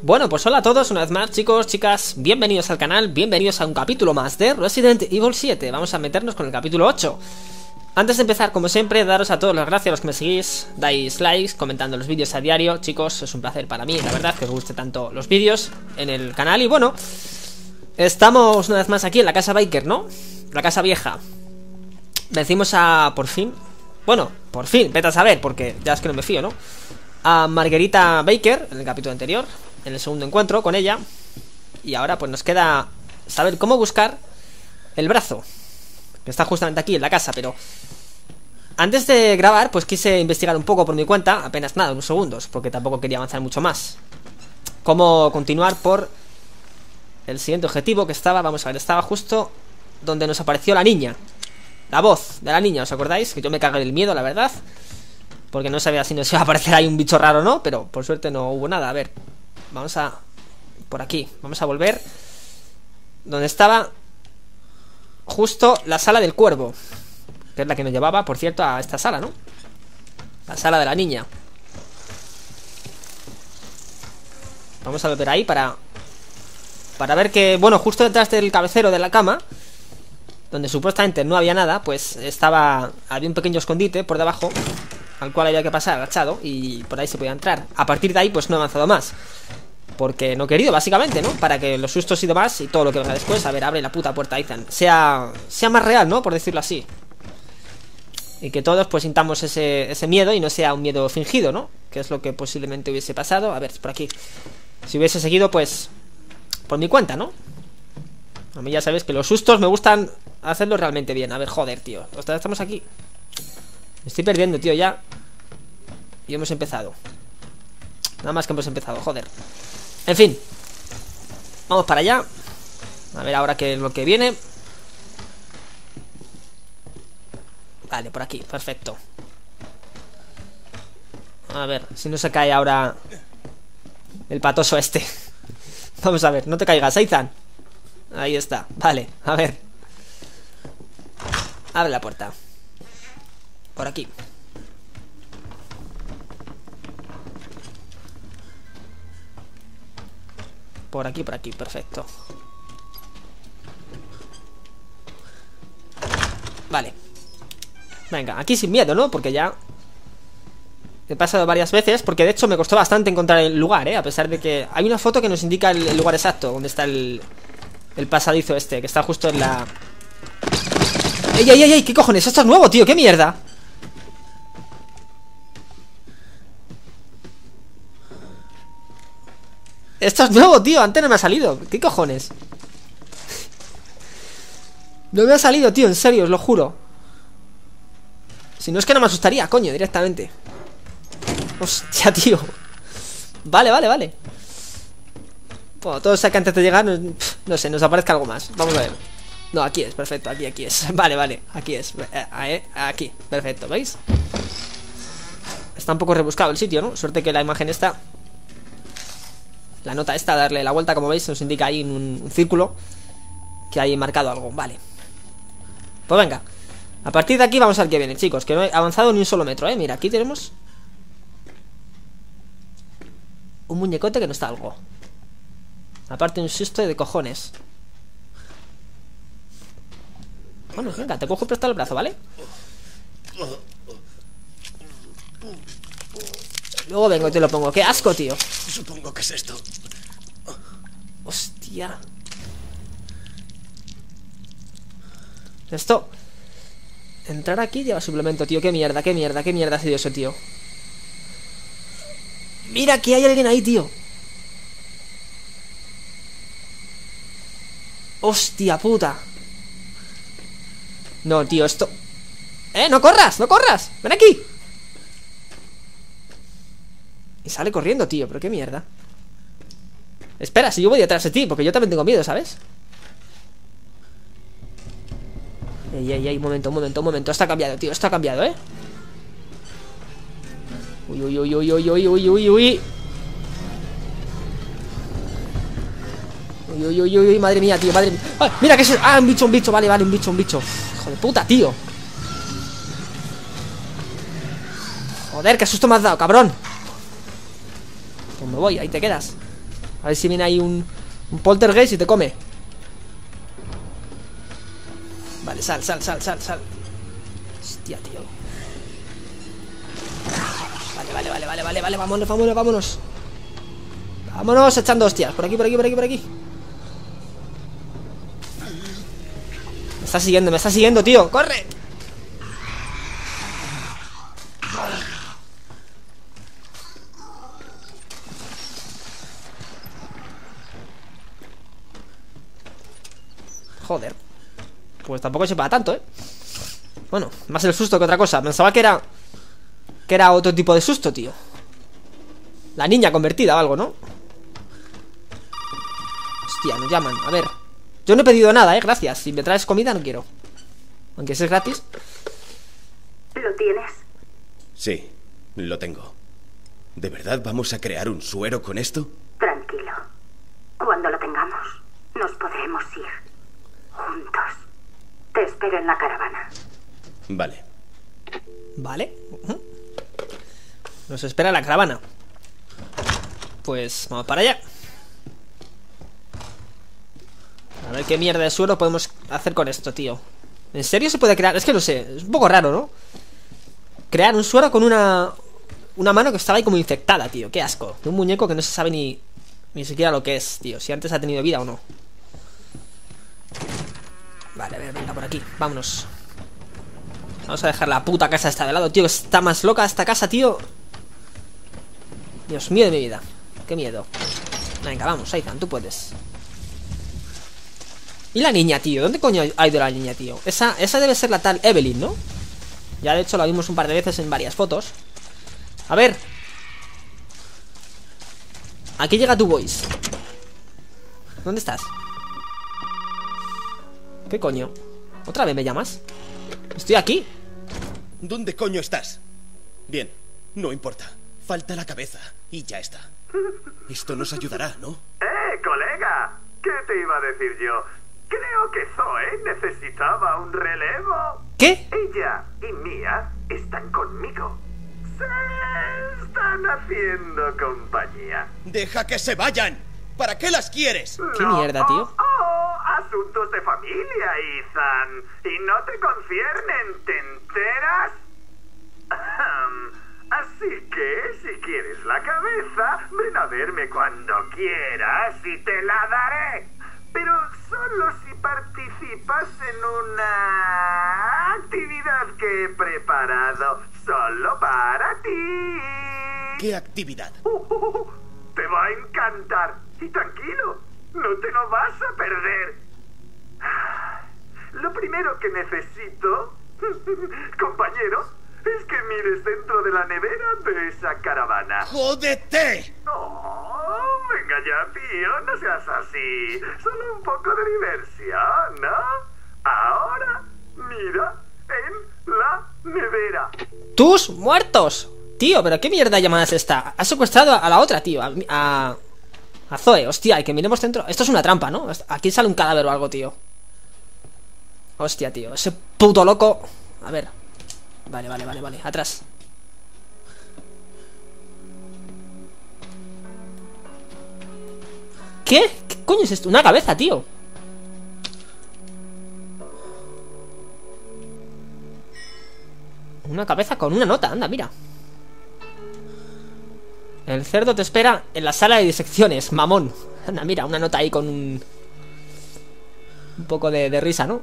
Bueno, pues hola a todos una vez más, chicos, chicas, bienvenidos al canal, bienvenidos a un capítulo más de Resident Evil 7. Vamos a meternos con el capítulo 8. Antes de empezar, como siempre, daros a todos las gracias a los que me seguís, dais likes, comentando los vídeos a diario. Chicos, es un placer para mí, la verdad, que os guste tanto los vídeos en el canal. Y bueno, estamos una vez más aquí en la casa Baker, ¿no? La casa vieja. Decimos a, por fin, bueno, por fin, vete a saber, porque ya es que no me fío, ¿no? A Margarita Baker, en el capítulo anterior, en el segundo encuentro con ella. Y ahora pues nos queda saber cómo buscar el brazo. Que está justamente aquí en la casa, pero... Antes de grabar, pues quise investigar un poco por mi cuenta, apenas nada, unos segundos, porque tampoco quería avanzar mucho más. Cómo continuar por el siguiente objetivo que estaba, vamos a ver, estaba justo donde nos apareció la niña. La voz de la niña, ¿os acordáis? Que yo me cagué del miedo, la verdad. Porque no sabía si nos iba a aparecer ahí un bicho raro o no, pero por suerte no hubo nada. A ver, vamos a... Por aquí, vamos a volver. Donde estaba justo la sala del cuervo. Que es la que nos llevaba, por cierto, a esta sala, ¿no? La sala de la niña. Vamos a volver ahí para... Para ver que, bueno, justo detrás del cabecero de la cama Donde supuestamente no había nada Pues estaba... Había un pequeño escondite por debajo Al cual había que pasar agachado Y por ahí se podía entrar A partir de ahí pues no he avanzado más porque no he querido, básicamente, ¿no? Para que los sustos y demás y todo lo que venga después, a ver, abre la puta puerta, Ethan, sea, sea más real, ¿no? Por decirlo así. Y que todos pues sintamos ese, ese miedo y no sea un miedo fingido, ¿no? Que es lo que posiblemente hubiese pasado. A ver, por aquí. Si hubiese seguido, pues, por mi cuenta, ¿no? A mí ya sabes que los sustos me gustan hacerlo realmente bien. A ver, joder, tío. Estamos aquí. Estoy perdiendo, tío, ya. Y hemos empezado. Nada más que hemos empezado, joder. En fin. Vamos para allá. A ver ahora qué es lo que viene. Vale, por aquí, perfecto. A ver, si no se cae ahora El patoso este. Vamos a ver, no te caigas, Aizan Ahí está, vale, a ver. Abre la puerta Por aquí Por aquí, por aquí, perfecto Vale Venga, aquí sin miedo, ¿no? Porque ya He pasado varias veces Porque de hecho me costó bastante encontrar el lugar, ¿eh? A pesar de que hay una foto que nos indica el, lugar exacto Donde está el, el pasadizo este Que está justo en la... ¡Ey, ey, ey, ey! ¿Qué cojones? Esto es nuevo, tío, ¿qué mierda? Esto es nuevo, tío, antes no me ha salido. ¿Qué cojones? No me ha salido, tío, en serio, os lo juro. Si no es que no me asustaría, coño, directamente. Hostia, tío. Vale, vale, vale. Bueno, todo sea que antes de llegar No sé, nos aparezca algo más. Vamos a ver. No, aquí es, perfecto, aquí, aquí es. Vale, vale, aquí es. Eh, eh, Aquí, perfecto, ¿veis? Está un poco rebuscado el sitio, ¿no? Suerte que la imagen está la nota esta, darle la vuelta, como veis, nos indica ahí en un, círculo que hay marcado algo. Vale. Pues venga. A partir de aquí vamos al que viene, chicos, que no he avanzado ni un solo metro, ¿eh? Mira, aquí tenemos un muñecote que no está algo. Aparte un susto de cojones. Bueno, venga, te cojo prestado el brazo, ¿vale? Luego vengo y te lo pongo. ¡Qué asco, tío! Supongo que es esto. Hostia. Esto... Entrar aquí lleva suplemento, tío. Qué mierda, qué mierda, qué mierda ha sido eso, tío. Mira, que hay alguien ahí, tío. Hostia puta. No, tío, esto... ¡Eh, no corras, no corras! ¡Ven aquí! Y sale corriendo, tío, pero qué mierda. Espera, si yo voy detrás de ti Porque yo también tengo miedo, ¿sabes? Ey, ey, ey, un momento, un momento, un momento. Esto ha cambiado, tío, esto ha cambiado, ¿eh? Uy, uy, uy, uy, uy, uy, uy, uy, uy Uy, uy, uy, uy, madre mía, tío, madre mía. ¡Ah, mira que es... Ah, un bicho, un bicho, vale, vale, un bicho, un bicho. Hijo de puta, tío. Joder, qué susto me has dado, cabrón voy, ahí te quedas A ver si viene ahí un, un poltergeist y te come. Vale, sal, sal, sal, sal, sal. Hostia, tío. Vale, vale, vale, vale, vale, vale, vámonos, vámonos, vámonos. Vámonos echando hostias. Por aquí, por aquí, por aquí, por aquí. Me está siguiendo, me está siguiendo, tío. ¡Corre! Joder. Pues tampoco se para tanto, ¿eh? Bueno, más el susto que otra cosa. Pensaba que era... Que era otro tipo de susto, tío. La niña convertida o algo, ¿no? Hostia, nos llaman. A ver. Yo no he pedido nada, ¿eh? Gracias. Si me traes comida, no quiero. Aunque si es gratis. ¿Lo tienes? Sí, lo tengo. ¿De verdad vamos a crear un suero con esto? Tranquilo. Cuando lo tengamos, nos podremos ir. Juntos. Te espero en la caravana. Vale. Vale. Nos espera la caravana. Pues vamos para allá. A ver qué mierda de suelo podemos hacer con esto, tío. ¿En serio se puede crear? Es que no sé, es un poco raro, ¿no? Crear un suero con una... Una mano que estaba ahí como infectada, tío. Qué asco. De un muñeco que no se sabe ni... Ni siquiera lo que es, tío. Si antes ha tenido vida o no. Vale, a ver, venga, por aquí. Vámonos. Vamos a dejar la puta casa esta de lado, tío. Está más loca esta casa, tío. Dios mío de mi vida. Qué miedo. Venga, vamos, Aidan, tú puedes. ¿Y la niña, tío? ¿Dónde coño ha ido la niña, tío? Esa, esa debe ser la tal Evelyn, ¿no? Ya de hecho la vimos un par de veces en varias fotos. A ver. Aquí llega tu voice. ¿Dónde estás? ¿Qué coño? ¿Otra vez me llamas? Estoy aquí. ¿Dónde coño estás? Bien, no importa. Falta la cabeza y ya está. Esto nos ayudará, ¿no? ¡Eh, colega! ¿Qué te iba a decir yo? Creo que Zoe necesitaba un relevo. ¿Qué? Ella y Mia están conmigo. Se están haciendo compañía. ¡Deja que se vayan! ¿Para qué las quieres? ¿Qué mierda, tío? Oh, oh, asuntos de familia, Ethan. Y no te conciernen, ¿te enteras? Así que, si quieres la cabeza, ven a verme cuando quieras y te la daré. Pero solo si participas en una actividad que he preparado solo para ti. ¿Qué actividad? Uh, uh, uh, te va a encantar. Y tranquilo, no te lo vas a perder. Lo primero que necesito, compañero, es que mires dentro de la nevera de esa caravana. ¡Jódete! Oh, venga ya, tío, no seas así. Solo un poco de diversión, ¿no? Ahora, mira en la nevera. ¡Tus muertos! Tío, pero qué mierda de llamada es esta. Has secuestrado a la otra, tío. A, a, a Zoe, hostia, y que miremos dentro. Esto es una trampa, ¿no? Aquí sale un cadáver o algo, tío. Hostia, tío. Ese puto loco. A ver. Vale, vale, vale, vale. Atrás. ¿Qué? ¿Qué coño es esto? Una cabeza, tío. Una cabeza con una nota, anda, mira. El cerdo te espera en la sala de disecciones, mamón. Anda, mira, una nota ahí con un... Un poco de, risa, ¿no?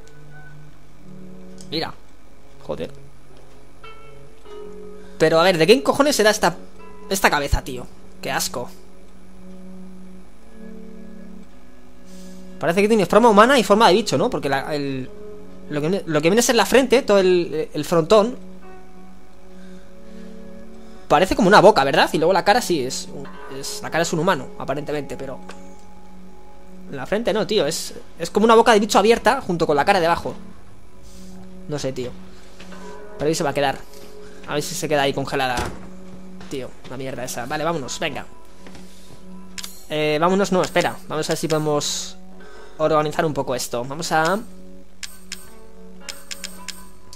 Mira. Joder. Pero a ver, ¿de qué cojones será esta, esta cabeza, tío? Qué asco. Parece que tiene forma humana y forma de bicho, ¿no? Porque la, el, lo, que, lo que viene a ser la frente, todo el, el frontón, parece como una boca, ¿verdad? Y luego la cara sí, es, es, La cara es un humano, aparentemente, pero... La frente no, tío, es, es como una boca de bicho abierta junto con la cara debajo. No sé, tío. Pero ahí se va a quedar. A ver si se queda ahí congelada. Tío, la mierda esa. Vale, vámonos, venga. Eh, vámonos, no, espera. Vamos a ver si podemos organizar un poco esto. Vamos a...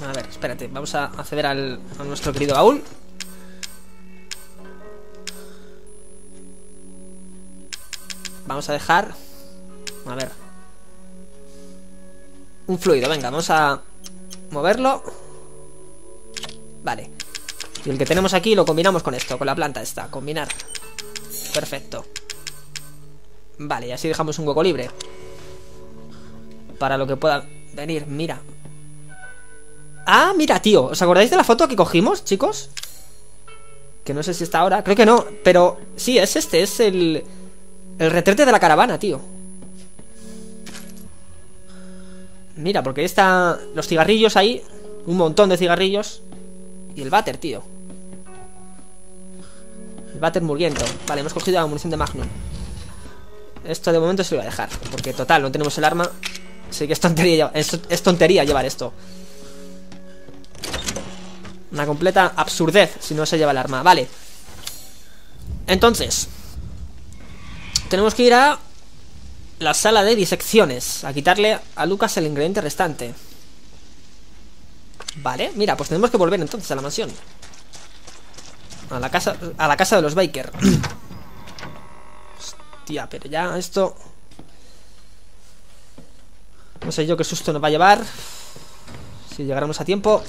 A ver, espérate. Vamos a acceder al, a nuestro querido baúl. Vamos a dejar... A ver. Un fluido, venga, vamos a moverlo. Vale. Y el que tenemos aquí lo combinamos con esto, con la planta esta. Combinar. Perfecto. Vale, y así dejamos un hueco libre. Para lo que pueda venir, mira. Ah, mira, tío. ¿Os acordáis de la foto que cogimos, chicos? Que no sé si está ahora. Creo que no. Pero sí, es este. Es el... El retrete de la caravana, tío. Mira, porque está los cigarrillos ahí. Un montón de cigarrillos. Y el váter, tío. El váter murguiento. Vale, hemos cogido la munición de Magnum. Esto de momento se lo voy a dejar. Porque total, no tenemos el arma. Sé que es tontería, es tontería llevar esto. Una completa absurdez si no se lleva el arma. Vale. Entonces. Tenemos que ir a la sala de disecciones. A quitarle a Lucas el ingrediente restante. Vale, mira, pues tenemos que volver entonces a la mansión. A la casa, a la casa de los Baker. Hostia, pero ya esto... No sé yo qué susto nos va a llevar. Si llegáramos a tiempo.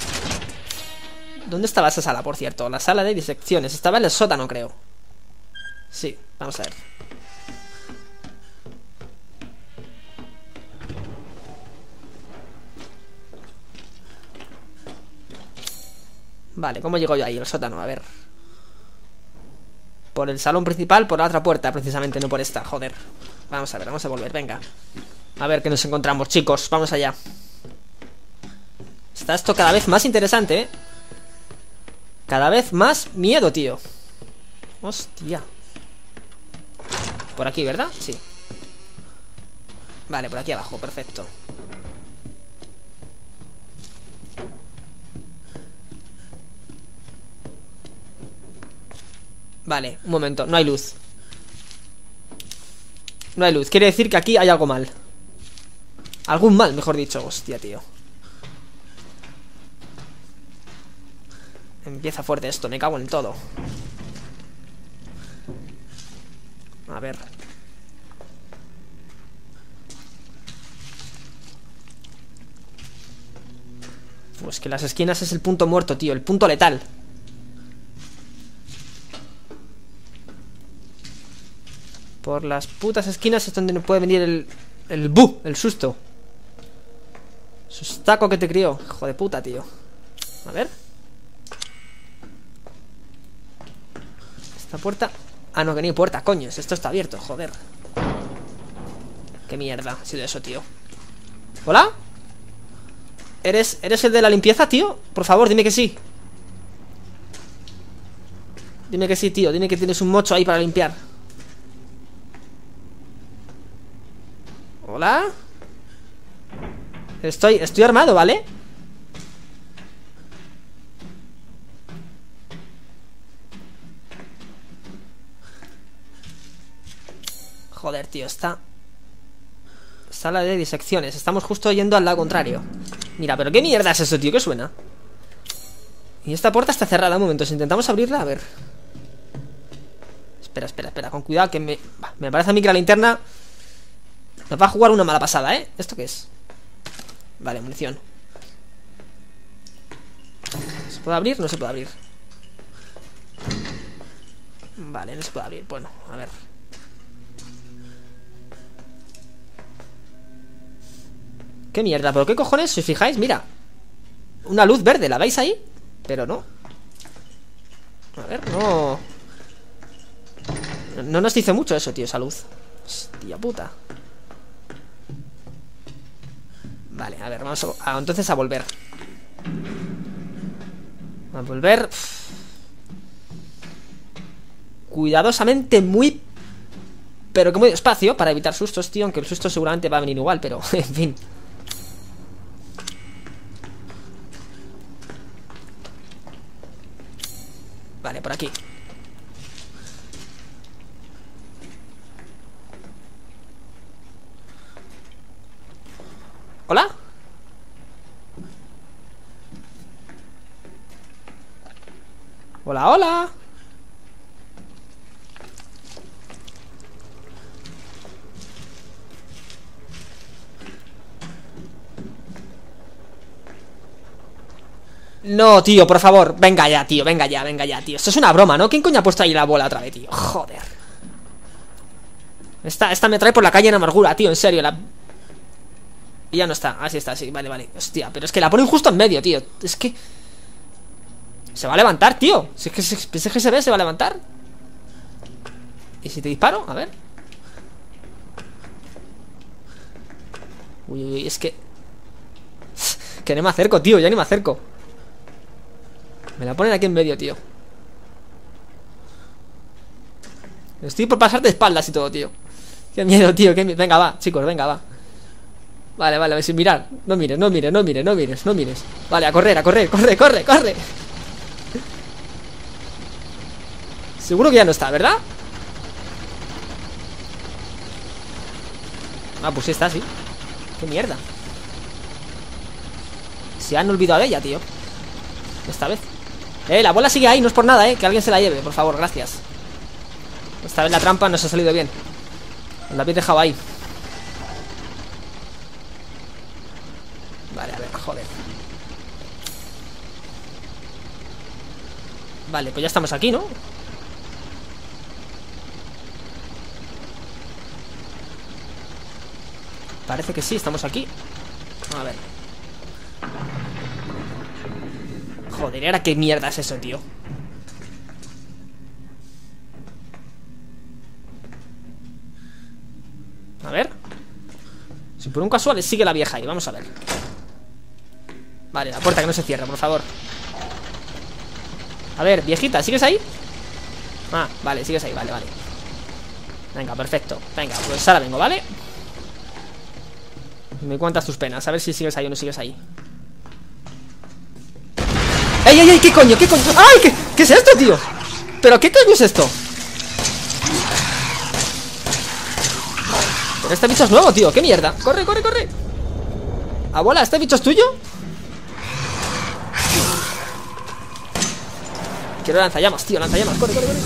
¿Dónde estaba esa sala, por cierto? La sala de disecciones. Estaba en el sótano, creo. Sí, vamos a ver. Vale, ¿cómo llego yo ahí? El sótano, a ver. Por el salón principal, por la otra puerta, precisamente, no por esta, joder. Vamos a ver, vamos a volver, venga. A ver qué nos encontramos, chicos, vamos allá. Está esto cada vez más interesante, ¿eh? Cada vez más miedo, tío. Hostia. Por aquí, ¿verdad? Sí. Vale, por aquí abajo, perfecto. Vale, un momento, no hay luz. No hay luz, quiere decir que aquí hay algo mal. Algún mal, mejor dicho. Hostia, tío. Empieza fuerte esto, me cago en todo. A ver. Pues que las esquinas es el punto muerto, tío El punto letal Por las putas esquinas es donde no puede venir el... El bu, el susto. Sustaco que te crió Hijo de puta, tío. A ver. Esta puerta. Ah, no, que ni puerta, coño Esto está abierto, joder. Qué mierda ha sido eso, tío. ¿Hola? ¿Eres, ¿Eres el de la limpieza, tío? Por favor, dime que sí. Dime que sí, tío Dime que tienes un mocho ahí para limpiar Hola Estoy, estoy armado, ¿vale? Joder, tío, está Sala de disecciones Estamos justo yendo al lado contrario Mira, pero qué mierda es eso, tío, ¿qué suena? Y esta puerta está cerrada Un momento, si intentamos abrirla, a ver Espera, espera, espera, con cuidado que me... Me parece a mí que la linterna Nos va a jugar una mala pasada, ¿eh? ¿Esto qué es? Vale, munición ¿Se puede abrir? No se puede abrir Vale, no se puede abrir Bueno, a ver ¿Qué mierda? ¿Pero qué cojones? Si os fijáis, mira Una luz verde, ¿la veis ahí? Pero no A ver, no No nos dice mucho eso, tío, esa luz Hostia puta Vale, a ver, vamos a, entonces a volver. A volver. Cuidadosamente muy Pero que muy despacio Para evitar sustos, tío Aunque el susto seguramente va a venir igual Pero, en fin. Vale, por aquí ¿Hola? Hola, hola No, tío, por favor Venga ya, tío, venga ya, venga ya, tío Esto es una broma, ¿no? ¿Quién coño ha puesto ahí la bola otra vez, tío? Joder esta, esta me trae por la calle en amargura, tío, en serio La y ya no está, así está, sí, vale, vale. Hostia, pero es que la ponen justo en medio, tío. Es que... Se va a levantar, tío. Si es que, se ve, se va a levantar. ¿Y si te disparo? A ver. Uy, uy, es que... Que no me acerco, tío, ya ni me acerco. Me la ponen aquí en medio, tío. Estoy por pasar de espaldas y todo, tío. Qué miedo, tío, Venga, va, chicos, venga, va Vale, vale, sin mirar No mires, no mires, no mires, no mires, no mires. Vale, a correr, a correr, corre, corre, corre. Seguro que ya no está, ¿verdad? Ah, pues sí está, sí. Qué mierda. Se han olvidado de ella, tío. Esta vez. Eh, la bola sigue ahí, no es por nada, eh. Que alguien se la lleve, por favor, gracias. Esta vez la trampa nos ha salido bien. La habéis dejado ahí Vale, a ver, joder Vale, pues ya estamos aquí, ¿no? Parece que sí, estamos aquí. A ver. Joder, ¿ahora qué mierda es eso, tío? A ver. Si por un casual sigue la vieja ahí, vamos a ver. Vale, la puerta que no se cierra, por favor A ver, viejita, ¿sigues ahí? Ah, vale, sigues ahí, vale, vale Venga, perfecto Venga, pues ahora vengo, ¿vale? Me cuentas tus penas, a ver si sigues ahí o no sigues ahí ¡Ey, ey, ey! ¿Qué coño? ¿Qué coño? ¡Ay! ¿Qué, ¿Qué es esto, tío? ¿Pero qué coño es esto? Pero este bicho es nuevo, tío ¿Qué mierda? ¡Corre, corre, corre! Abuela, ¿este bicho es tuyo? Quiero lanzallamas, tío Lanzallamas, corre, corre, corre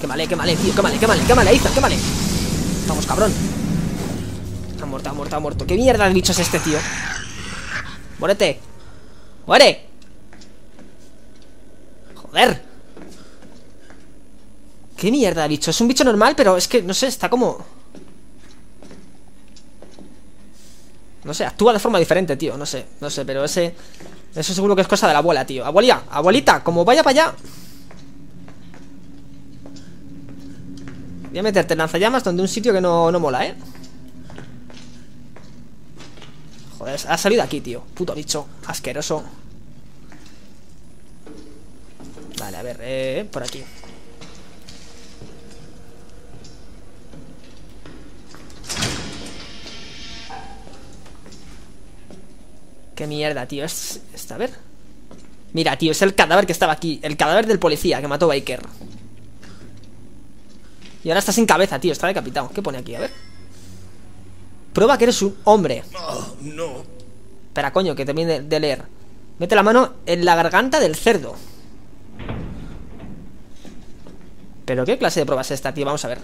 Qué male, qué male, tío Qué male, qué male, qué male, Ethan, qué male Vamos, cabrón Ha muerto, ha muerto, ha muerto ¿Qué mierda de bicho es este, tío? Muérete ¡Muere! Joder ¿Qué mierda de bicho? Es un bicho normal, pero es que, no sé, está como... No sé, actúa de forma diferente, tío No sé, no sé, pero ese... Eso seguro que es cosa de la abuela, tío. Abuelita, abuelita, como vaya para allá. Voy a meterte lanzallamas donde un sitio que no, no mola, ¿eh? Joder, ha salido aquí, tío. Puto bicho, asqueroso. Vale, a ver, eh, por aquí Qué mierda, tío es, A ver. Mira, tío, es el cadáver que estaba aquí El cadáver del policía que mató a Baker. Y ahora está sin cabeza, tío Está decapitado. ¿Qué pone aquí? A ver. Prueba que eres un hombre. Oh, no. Espera, coño, que termine de leer. Mete la mano en la garganta del cerdo. ¿Pero qué clase de prueba es esta, tío? Vamos a ver.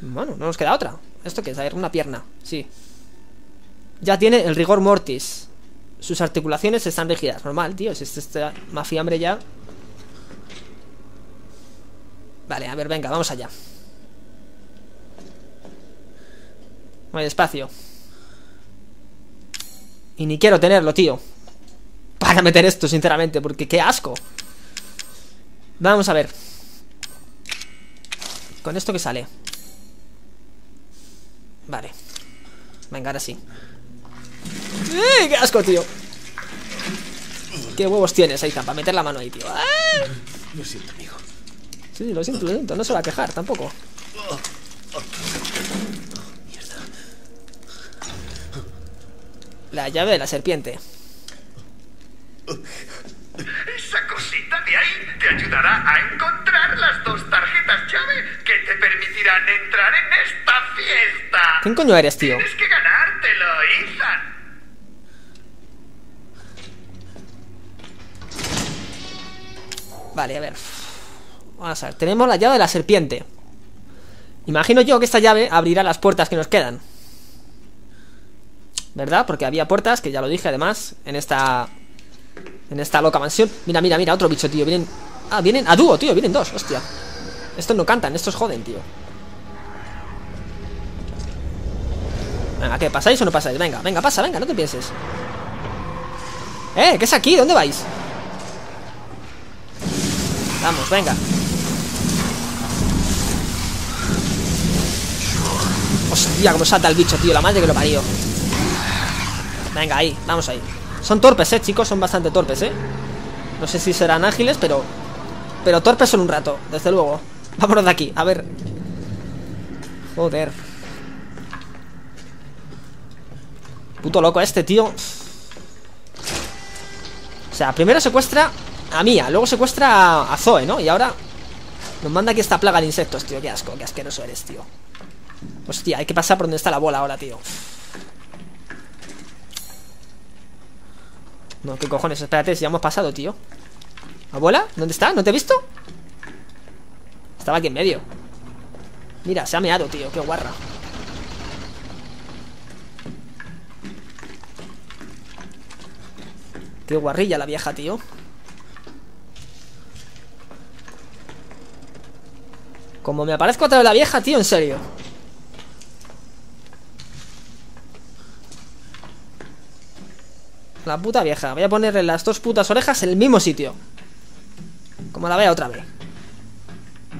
Bueno, no nos queda otra ¿Esto qué es? A ver, una pierna Sí. Ya tiene el rigor mortis. Sus articulaciones están rígidas. Normal, tío Si este está más fiambre ya. Vale, a ver, venga, vamos allá. Muy despacio. Y ni quiero tenerlo, tío Para meter esto, sinceramente Porque qué asco. Vamos a ver. Con esto que sale Vale Venga, ahora sí ¡Eh! ¡Qué asco, tío! ¿Qué huevos tienes ahí, para meter la mano ahí, tío? ¡Ah! Lo siento, amigo. Sí, lo siento, lo siento No se va a quejar, tampoco La llave de la serpiente Esa cosita de ahí te ayudará a encontrar las dos tarjetas llave que te permitirán entrar en esta fiesta. ¿Quién coño eres, tío? Tienes que ganártelo, Ethan. Vale, a ver Vamos a ver, tenemos la llave de la serpiente Imagino yo que esta llave abrirá las puertas que nos quedan ¿Verdad? Porque había puertas, que ya lo dije además, en esta... En esta loca mansión. Mira, mira, mira, otro bicho, tío. Vienen... Ah, vienen a dúo, tío. Vienen dos, hostia. Estos no cantan, estos joden, tío. Venga, ¿qué? ¿Pasáis o no pasáis? Venga, venga, pasa, venga, no te pienses. ¿Eh? ¿Qué es aquí? ¿Dónde vais? Vamos, venga. Hostia, cómo salta el bicho, tío. La madre que lo parió. Venga, ahí, vamos ahí. Son torpes, eh, chicos. Son bastante torpes, eh. No sé si serán ágiles, pero... Pero torpes son un rato, desde luego. Vámonos de aquí, a ver. Joder. Puto loco este, tío. O sea, primero secuestra a Mía, luego secuestra a Zoe, ¿no? Y ahora nos manda aquí esta plaga de insectos, tío. Qué asco, qué asqueroso eres, tío. Hostia, hay que pasar por donde está la bola ahora, tío. No, qué cojones, espérate, si ya hemos pasado, tío. ¿Abuela? ¿Dónde está? ¿No te he visto? Estaba aquí en medio. Mira, se ha meado, tío, qué guarra. Qué guarrilla la vieja, tío. Como me aparezco otra vez la vieja, tío, en serio. La puta vieja. Voy a ponerle las dos putas orejas en el mismo sitio. Como la vea otra vez.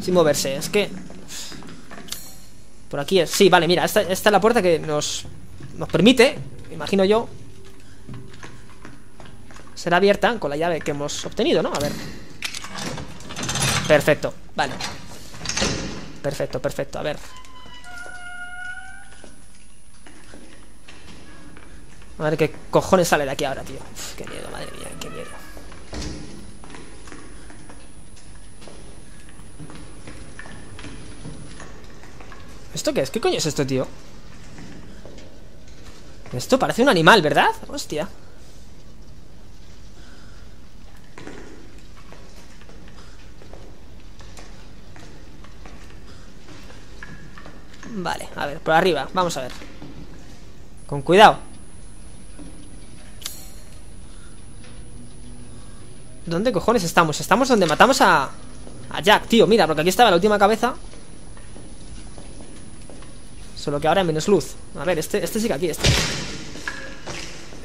Sin moverse. Es que... Por aquí es... Sí, vale, mira. Esta, esta es la puerta que nos... Nos permite, imagino yo... Será abierta con la llave que hemos obtenido, ¿no? A ver. Perfecto. Vale. Perfecto, perfecto. A ver. A ver qué cojones sale de aquí ahora, tío. Uf, qué miedo, madre mía, qué miedo. ¿Esto qué es? ¿Qué coño es esto, tío? Esto parece un animal, ¿verdad? Hostia. Vale, a ver, por arriba, vamos a ver Con cuidado ¿Dónde cojones estamos? Estamos donde matamos a... A Jack, tío, mira, porque aquí estaba la última cabeza. Solo que ahora menos luz. A ver, este, este sigue aquí, este.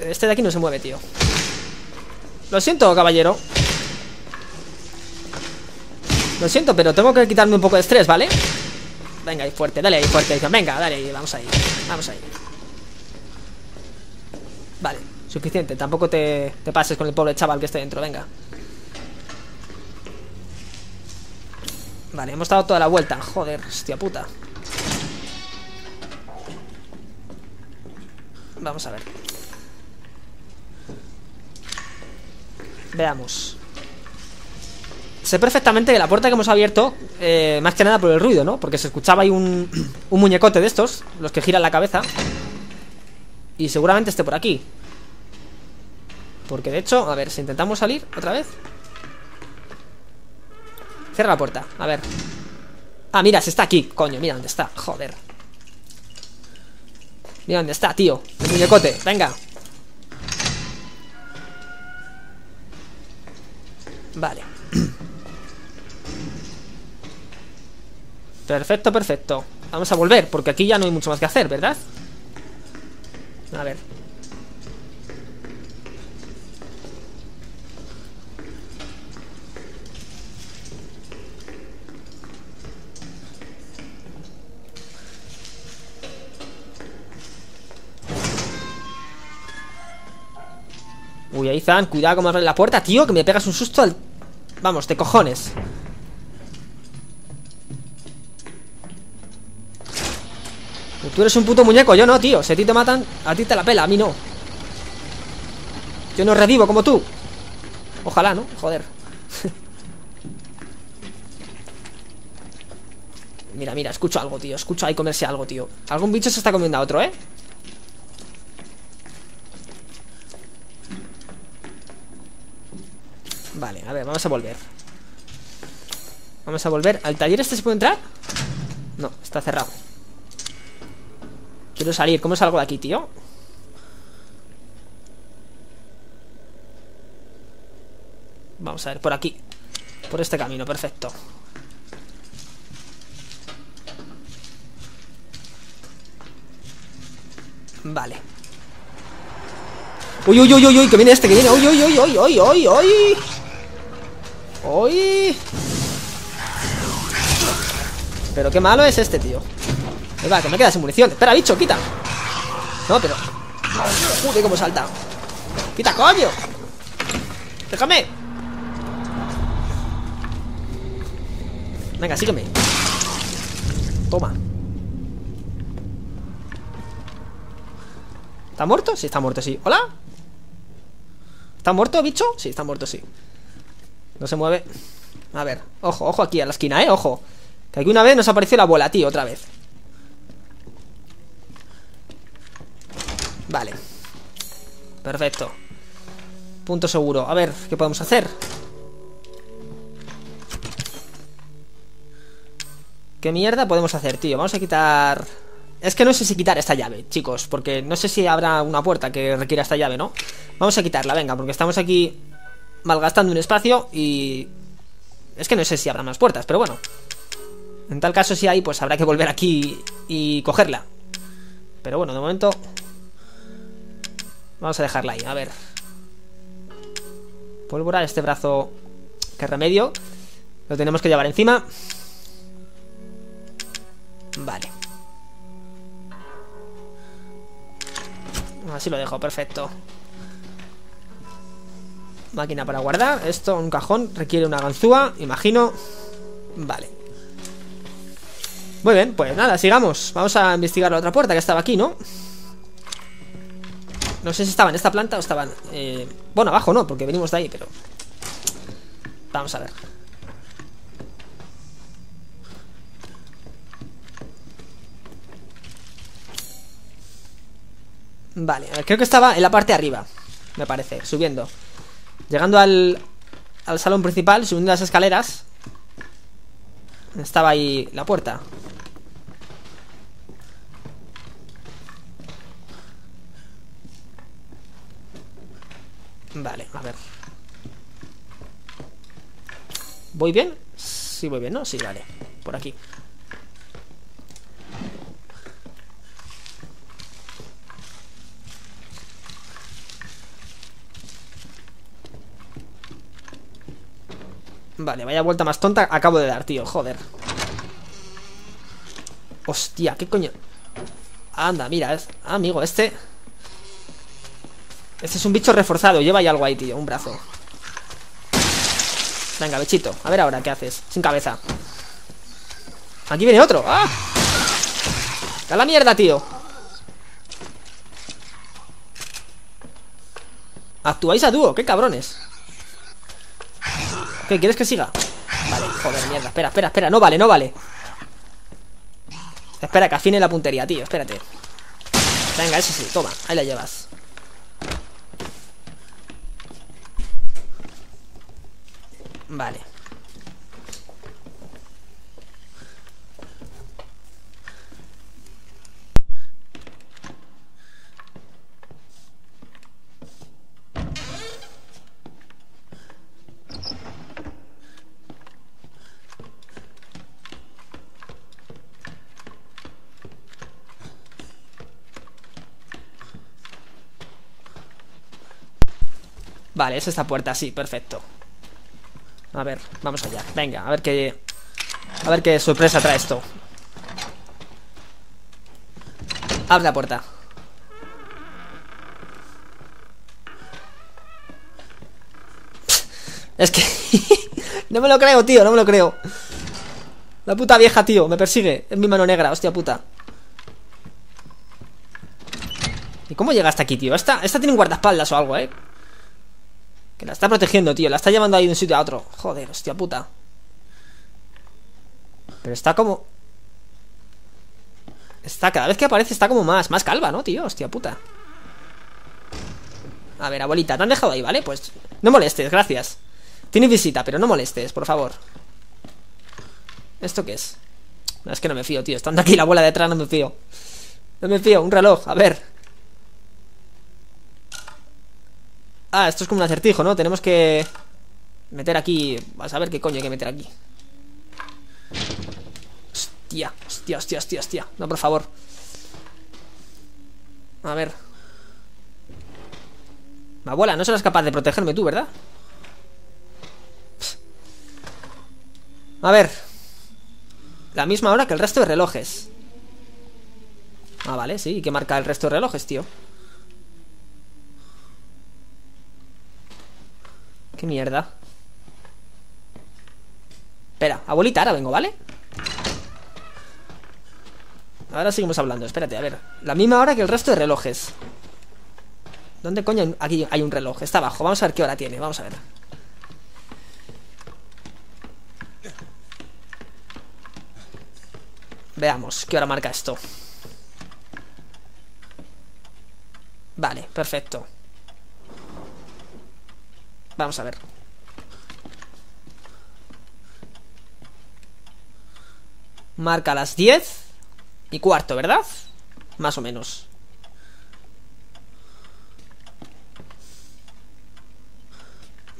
Este de aquí no se mueve, tío. Lo siento, caballero. Lo siento, pero tengo que quitarme un poco de estrés, ¿vale? Venga, ahí fuerte, dale ahí fuerte Venga, dale ahí, vamos ahí Vamos ahí. Vale, suficiente. Tampoco te, te pases con el pobre chaval que esté dentro, venga Vale, hemos dado toda la vuelta. Joder, hostia puta. Vamos a ver. Veamos. Sé perfectamente que la puerta que hemos abierto eh, Más que nada por el ruido, ¿no? Porque se escuchaba ahí un, un muñecote de estos Los que giran la cabeza. Y seguramente esté por aquí. Porque de hecho, a ver, si intentamos salir otra vez Cierra la puerta, a ver. Ah, mira, se está aquí, coño, mira dónde está Joder. Mira dónde está, tío El muñecote, venga. Vale. Perfecto, perfecto. Vamos a volver, porque aquí ya no hay mucho más que hacer, ¿verdad? A ver Uy, ahí están, cuidado como abre la puerta, tío Que me pegas un susto al... Vamos, de cojones. Tú eres un puto muñeco, yo no, tío Si a ti te matan, a ti te la pela, a mí no. Yo no revivo como tú. Ojalá, ¿no? Joder. Mira, mira, escucho algo, tío Escucho ahí comerse algo, tío. Algún bicho se está comiendo a otro, ¿eh? a ver, vamos a volver. Vamos a volver. ¿Al taller este se puede entrar? No, está cerrado. Quiero salir, ¿cómo salgo de aquí, tío? Vamos a ver, por aquí. Por este camino, perfecto. Vale. Uy, uy, uy, uy, uy, que viene este, que viene. Uy, uy, uy, uy, uy, uy, uy. Uy. Pero qué malo es este, tío. Ahí va, que me queda sin munición. Espera, bicho, quita. No, pero. Joder, cómo salta. Quita, coño. Déjame. Venga, sígueme. Toma. ¿Está muerto? Sí, está muerto, sí. ¿Hola? ¿Está muerto, bicho? Sí, está muerto, sí. No se mueve. A ver, ojo, ojo aquí a la esquina, ¿eh? Ojo. Que aquí una vez nos apareció la bola, tío, otra vez. Vale. Perfecto. Punto seguro. A ver, ¿qué podemos hacer? ¿Qué mierda podemos hacer, tío? Vamos a quitar... Es que no sé si quitar esta llave, chicos Porque no sé si habrá una puerta que requiera esta llave, ¿no? Vamos a quitarla, venga Porque estamos aquí malgastando un espacio Y... Es que no sé si habrá más puertas, pero bueno. En tal caso si hay, pues habrá que volver aquí Y cogerla. Pero bueno, de momento Vamos a dejarla ahí, a ver. Pólvora, este brazo ¿Qué remedio? Lo tenemos que llevar encima. Vale. Así lo dejo, perfecto Máquina para guardar. Esto, un cajón, requiere una ganzúa Imagino. Vale. Muy bien, pues nada, sigamos. Vamos a investigar la otra puerta que estaba aquí, ¿no? No sé si estaba en esta planta o estaban... Eh... Bueno, abajo no, porque venimos de ahí, pero... Vamos a ver. Vale, creo que estaba en la parte de arriba Me parece, subiendo Llegando al, al salón principal Subiendo las escaleras Estaba ahí la puerta Vale, a ver ¿Voy bien? Sí, voy bien, ¿no? Sí, vale Por aquí Vale, vaya vuelta más tonta acabo de dar, tío, joder Hostia, ¿qué coño? Anda, mira, es... Amigo, este Este es un bicho reforzado Lleva ahí algo ahí, tío, un brazo Venga, bichito A ver ahora, ¿qué haces? Sin cabeza Aquí viene otro ¡Ah! ¡A la mierda, tío! Actuáis a dúo, qué cabrones ¿Qué? ¿Quieres que siga? Vale, joder, mierda Espera, espera, espera No vale, no vale Espera, que afine la puntería, tío Espérate Venga, ese sí, toma Ahí la llevas Vale Vale, es esta puerta, sí, perfecto. A ver, vamos allá. Venga, a ver qué... A ver qué sorpresa trae esto. Abre la puerta. Es que... no me lo creo, tío, no me lo creo. La puta vieja, tío, me persigue. Es mi mano negra, hostia puta. ¿Y cómo llega hasta aquí, tío? Esta, esta tiene un guardaespaldas o algo, ¿eh? Que la está protegiendo, tío La está llevando ahí de un sitio a otro. Joder, hostia puta. Pero está como... Está, cada vez que aparece está como más Más calva, ¿no, tío? Hostia puta. A ver, abuelita, te han dejado ahí, ¿vale? Pues no molestes, gracias. Tienes visita, pero no molestes, por favor. ¿Esto qué es? No, es que no me fío, tío. Estando aquí la abuela detrás no me fío. No me fío, un reloj, a ver Ah, esto es como un acertijo, ¿no? Tenemos que... Meter aquí... A ver qué coño hay que meter aquí. Hostia, hostia, hostia, hostia, hostia. No, por favor. A ver. Mi abuela, no serás capaz de protegerme tú, ¿verdad? A ver. La misma hora que el resto de relojes. Ah, vale, sí. ¿Y qué marca el resto de relojes, tío? Qué mierda. Espera, abuelita, ahora vengo, ¿vale? Ahora seguimos hablando, espérate, a ver La misma hora que el resto de relojes ¿Dónde coño aquí hay un reloj? Está abajo, vamos a ver qué hora tiene, vamos a ver Veamos, ¿qué hora marca esto? Vale, perfecto Vamos a ver Marca las 10 y cuarto, ¿verdad? Más o menos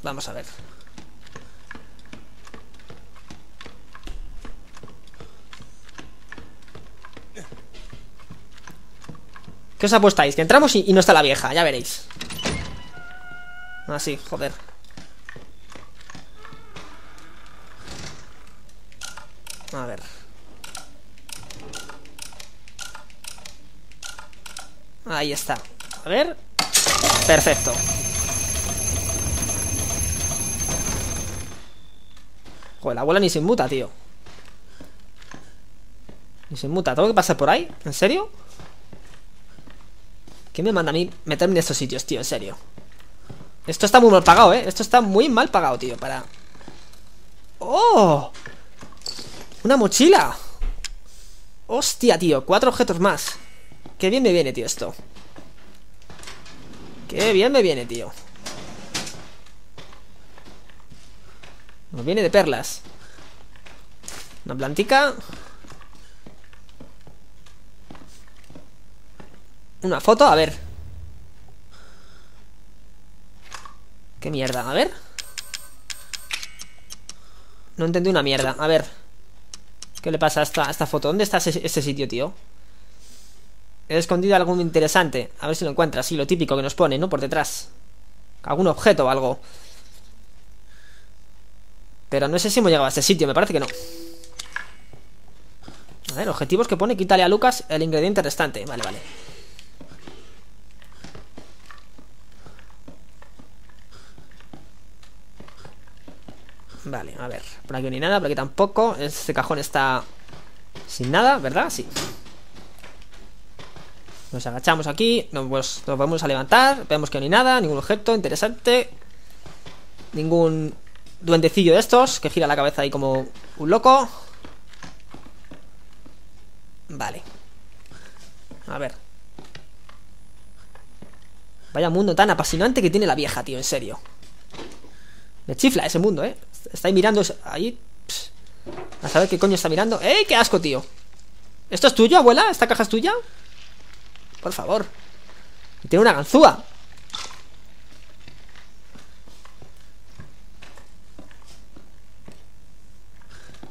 Vamos a ver ¿Qué os apostáis? Que entramos y, no está la vieja, ya veréis Así, ah, joder. A ver. Ahí está. A ver. Perfecto. Joder, la abuela ni se inmuta, tío. Ni se inmuta. ¿Tengo que pasar por ahí? ¿En serio? ¿Qué me manda a mí meterme en estos sitios, tío? En serio Esto está muy mal pagado, ¿eh? Esto está muy mal pagado, tío Para... ¡Oh! ¡Una mochila! Hostia, tío Cuatro objetos más Qué bien me viene, tío, esto Qué bien me viene, tío Me viene de perlas Una plantica Una foto, a ver Qué mierda, a ver No entendí una mierda, a ver ¿Qué le pasa a esta, esta foto? ¿Dónde está ese, sitio, tío? He escondido algo interesante. A ver si lo encuentras. Sí, lo típico que nos pone, ¿no? Por detrás. Algún objeto o algo. Pero no sé si hemos llegado a este sitio. Me parece que no. A ver, objetivos que pone. Quítale a Lucas el ingrediente restante. Vale, vale. Vale, a ver. Por aquí hay nada, por aquí tampoco. Este cajón está sin nada, ¿verdad? Sí. Nos agachamos aquí, nos, pues, nos vamos a levantar, vemos que no hay nada, ningún objeto interesante, ningún duendecillo de estos que gira la cabeza ahí como un loco. Vale. A ver. Vaya mundo tan apasionante que tiene la vieja, tío, en serio. Me chifla ese mundo, ¿eh? Está ahí mirando ahí. A saber qué coño está mirando. ¡Eh, qué asco, tío! ¿Esto es tuyo, abuela? ¿Esta caja es tuya? Por favor. tiene una ganzúa.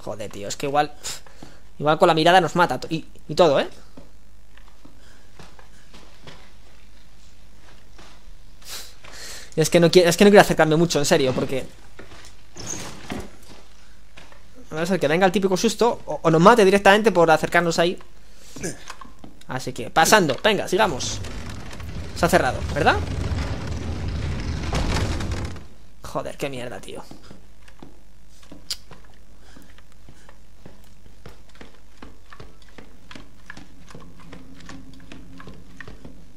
Joder, tío, es que igual... Igual con la mirada nos mata y, y todo, ¿eh? Es que no quiero, es que no quiero acercarme mucho, en serio, porque... A ver, que venga el típico susto o nos mate directamente por acercarnos ahí. Así que, pasando, venga, sigamos Se ha cerrado, ¿verdad? Joder, qué mierda, tío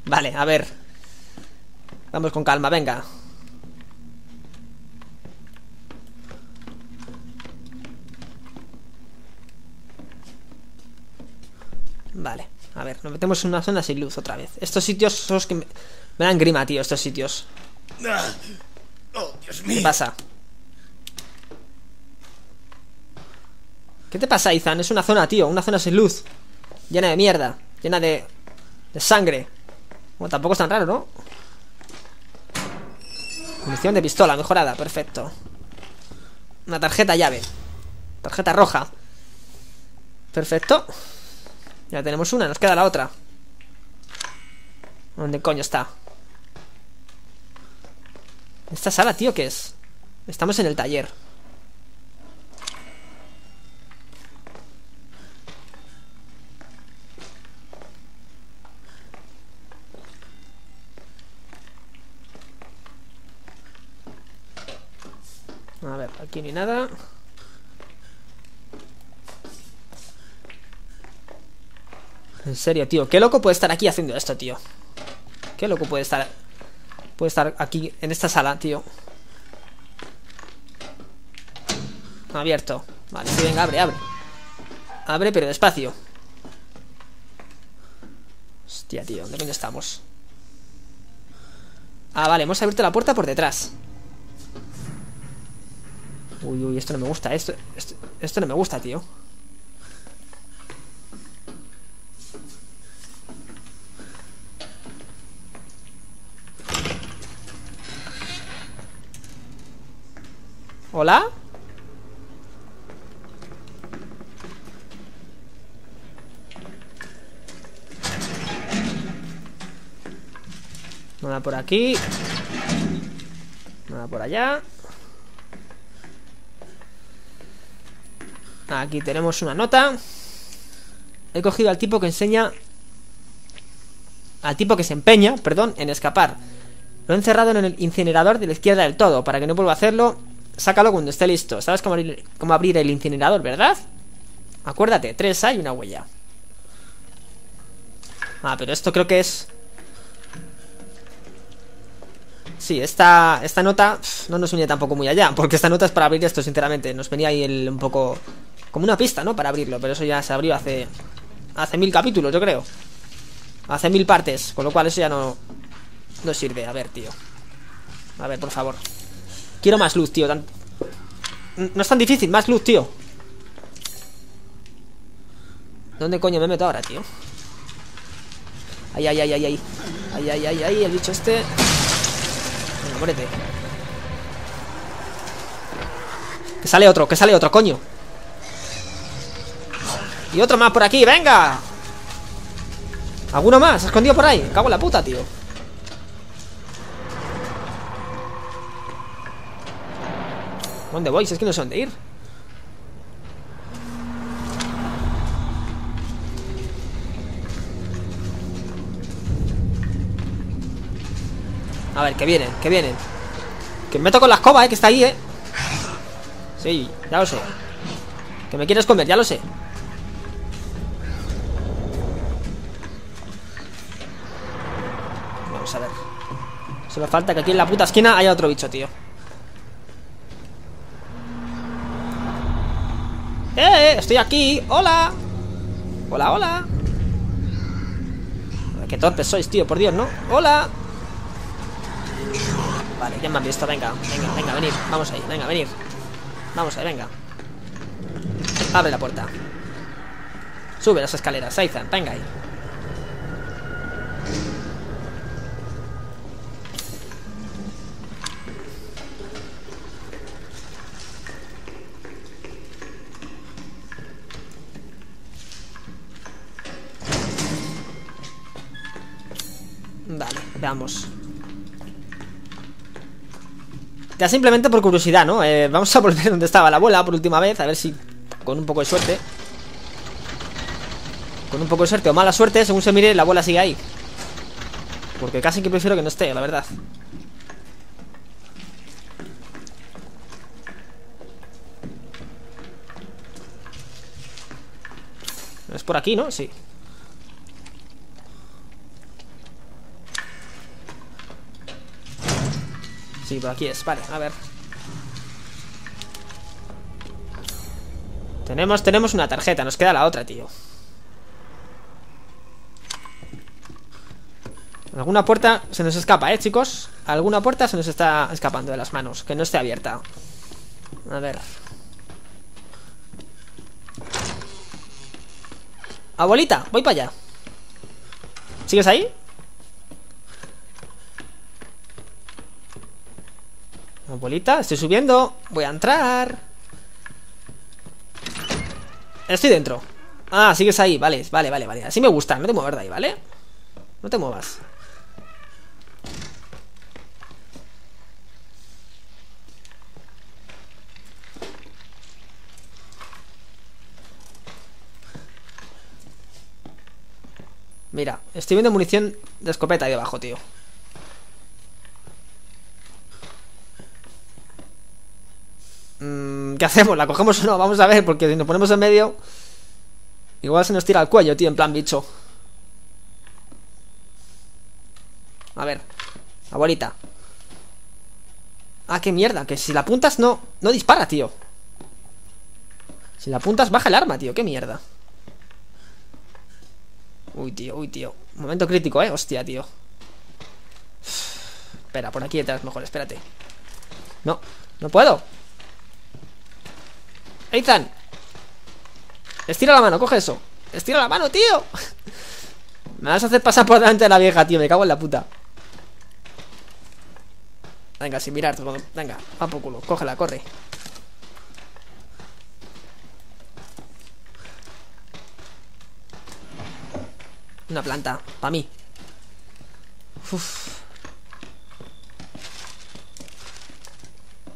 Vale, a ver Vamos con calma, venga Vale a ver, nos metemos en una zona sin luz otra vez Estos sitios son los que me, dan grima, tío Estos sitios oh, Dios mío. ¿Qué pasa? ¿Qué te pasa, Izan? Es una zona, tío Una zona sin luz Llena de mierda Llena de... De sangre Bueno, tampoco es tan raro, ¿no? Munición de pistola mejorada, perfecto Una tarjeta llave. Tarjeta roja. Perfecto. Ya tenemos una, nos queda la otra. ¿Dónde coño está? ¿Esta sala, tío, qué es? Estamos en el taller. A ver, aquí ni nada. En serio, tío. Qué loco puede estar aquí haciendo esto, tío. Qué loco puede estar... Puede estar aquí, en esta sala, tío. Abierto. Vale, venga, abre, abre. Abre, pero despacio. Hostia, tío, ¿dónde estamos? Ah, vale, hemos abierto la puerta por detrás. Uy, uy, esto no me gusta, esto, esto no me gusta, tío. ¿Hola? Nada por aquí. Nada por allá. Aquí tenemos una nota. He cogido al tipo que enseña Al tipo que se empeña, perdón, en escapar. Lo he encerrado en el incinerador de la izquierda del todo Para que no vuelva a hacerlo Sácalo cuando esté listo. ¿Sabes cómo abrir, cómo abrir el incinerador, verdad? Acuérdate, tres hay una huella. Ah, pero esto creo que es Sí, esta, esta nota no nos viene tampoco muy allá Porque esta nota es para abrir esto, sinceramente. Nos venía ahí el, un poco... Como una pista, ¿no? Para abrirlo Pero eso ya se abrió hace... Hace mil capítulos, yo creo. Hace mil partes Con lo cual eso ya no... No sirve, a ver, tío. A ver, por favor Quiero más luz, tío No es tan difícil, más luz, tío. ¿Dónde coño me meto ahora, tío? Ay, ay, ay, ay, ay Ay, ay, ay, ay, el bicho este. Que sale otro, que sale otro, coño. Y otro más por aquí, venga. ¿Alguno más? ¿Se escondido por ahí? Cago en la puta, tío ¿Dónde voy? Si es que no sé dónde ir. A ver, que vienen, que vienen. Que me meto con la escoba, eh, que está ahí, eh. Sí, ya lo sé. Que me quieres comer, ya lo sé. Vamos a ver. Solo falta que aquí en la puta esquina haya otro bicho, tío eh! Estoy aquí, hola Hola, hola Qué torpes sois, tío, por Dios, ¿no? ¡Hola! Vale, ¿quién me ha visto? Venga, venga, venga, venir Vamos ahí, venga, venir Vamos ahí, venga Abre la puerta Sube las escaleras, Saizan, venga ahí Ya simplemente por curiosidad, ¿no? Eh, vamos a volver donde estaba la abuela por última vez A ver si con un poco de suerte. Con un poco de suerte o mala suerte Según se mire, la abuela sigue ahí. Porque casi que prefiero que no esté, la verdad. Es por aquí, ¿no? Sí Sí, por aquí es, vale, a ver. Tenemos, tenemos una tarjeta, nos queda la otra, tío. Alguna puerta se nos escapa, ¿eh, chicos? Alguna puerta se nos está escapando de las manos Que no esté abierta. A ver. Abuelita, voy para allá. ¿Sigues ahí? Abuelita, estoy subiendo Voy a entrar Estoy dentro. Ah, sigues ahí, vale, vale, vale, vale. Así me gusta, no te muevas de ahí, ¿vale? No te muevas. Mira, estoy viendo munición de escopeta ahí debajo, tío. ¿Qué hacemos? ¿La cogemos o no? Vamos a ver, porque si nos ponemos en medio Igual se nos tira el cuello, tío, en plan bicho. A ver Abuelita. Ah, qué mierda, que si la apuntas no No dispara, tío. Si la apuntas baja el arma, tío, qué mierda. Uy, tío, uy, tío. Momento crítico, eh, hostia, tío. Espera, por aquí detrás mejor, espérate. No, no puedo Ethan Estira la mano, coge eso. Estira la mano, tío. Me vas a hacer pasar por delante de la vieja, tío Me cago en la puta. Venga, sin mirar Venga, va por culo, cógela, corre. Una planta, para mí.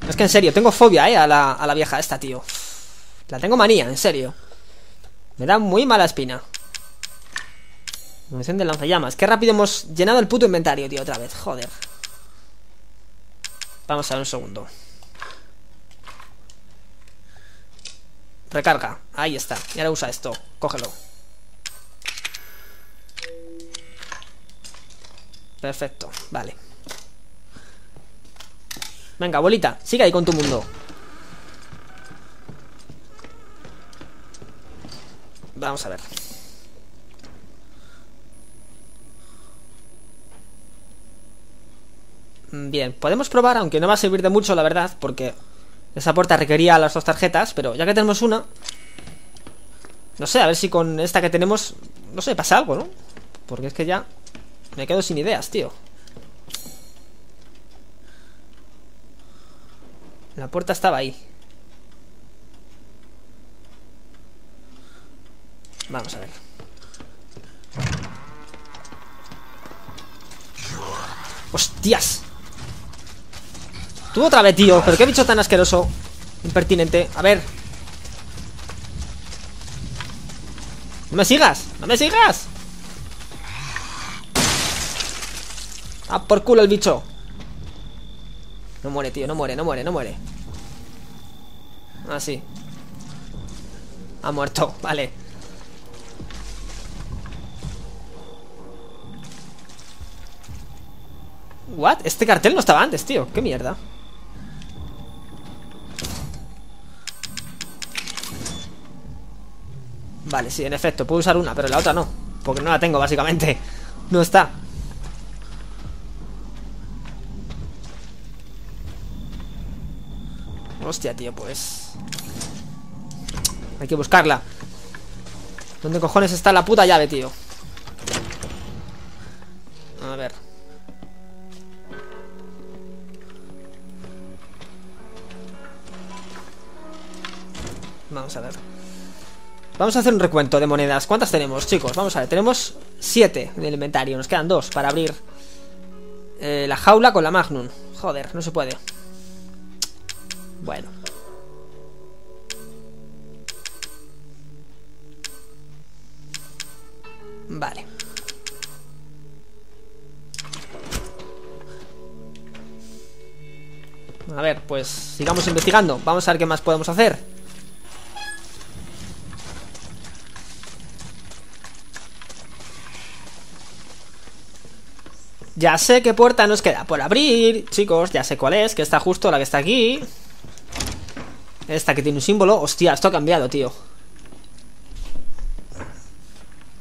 Es que en serio, tengo fobia, eh, a la, a la vieja esta, tío La tengo manía, en serio. Me da muy mala espina. Munición de lanzallamas. Qué rápido hemos llenado el puto inventario, tío, otra vez. Joder. Vamos a ver un segundo. Recarga, ahí está. Y ahora usa esto, cógelo. Perfecto, vale. Venga, abuelita, sigue ahí con tu mundo Vamos a ver. Bien, podemos probar, aunque no va a servir de mucho, la verdad Porque esa puerta requería las dos tarjetas Pero ya que tenemos una No sé, a ver si con esta que tenemos No sé, pasa algo, ¿no? Porque es que ya me quedo sin ideas, tío. La puerta estaba ahí Vamos a ver ¡Hostias! Tú otra vez, tío ¿Pero qué bicho tan asqueroso? Impertinente A ver ¡No me sigas! ¡No me sigas! ¡Ah, por culo el bicho! No muere, tío, no muere, no muere, no muere Ah, sí Ha muerto, vale ¿What? Este cartel no estaba antes, tío. Qué mierda. Vale, sí, en efecto, puedo usar una Pero la otra no, porque no la tengo básicamente. No está. Hostia, tío, pues... Hay que buscarla. ¿Dónde cojones está la puta llave, tío? A ver Vamos a ver Vamos a hacer un recuento de monedas ¿Cuántas tenemos, chicos? Vamos a ver Tenemos 7 en el inventario Nos quedan 2 para abrir eh, La jaula con la Magnum Joder, no se puede bueno. Vale. A ver, pues sigamos investigando. Vamos a ver qué más podemos hacer. Ya sé qué puerta nos queda por abrir, chicos. Ya sé cuál es, que está justo la que está aquí. Esta que tiene un símbolo. Hostia, esto ha cambiado, tío.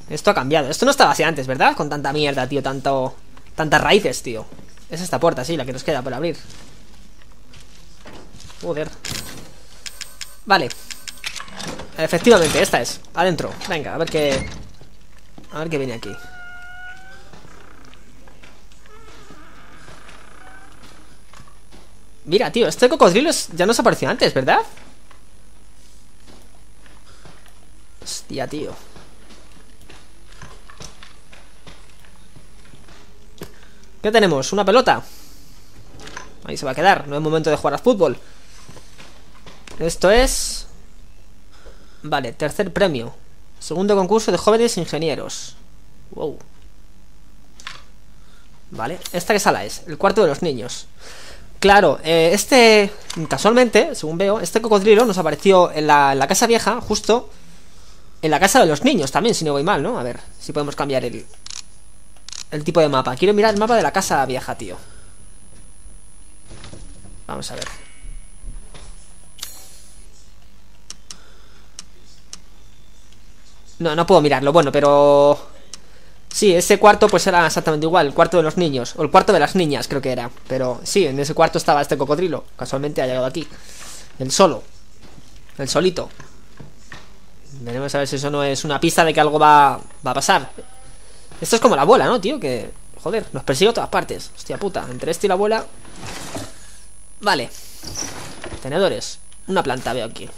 Esto ha cambiado. Esto no estaba así antes, ¿verdad? Con tanta mierda, tío Tanto... Tantas raíces, tío. Es esta puerta, sí, la que nos queda por abrir. Joder. Vale. Efectivamente, esta es. Adentro. Venga, a ver qué... A ver qué viene aquí Mira, tío, este cocodrilo ya nos apareció antes, ¿verdad? Hostia, tío. ¿Qué tenemos? ¿Una pelota? Ahí se va a quedar, no es momento de jugar al fútbol Esto es... Vale, tercer premio Segundo concurso de jóvenes ingenieros Wow Vale, ¿esta qué sala es? El cuarto de los niños Claro, eh, este... Casualmente, según veo Este cocodrilo nos apareció en la, en la casa vieja Justo En la casa de los niños también, si no voy mal, ¿no? A ver, si podemos cambiar el... El tipo de mapa Quiero mirar el mapa de la casa vieja, tío Vamos a ver. No, no puedo mirarlo. Bueno, pero... Sí, ese cuarto pues era exactamente igual. El cuarto de los niños. O el cuarto de las niñas, creo que era. Pero sí, en ese cuarto estaba este cocodrilo. Casualmente ha llegado aquí. El solo. El solito. Veremos a ver si eso no es una pista de que algo va, va a pasar. Esto es como la abuela, ¿no, tío? Que, joder, nos persigue a todas partes. Hostia puta, entre este y la abuela Vale Tenedores Una planta veo aquí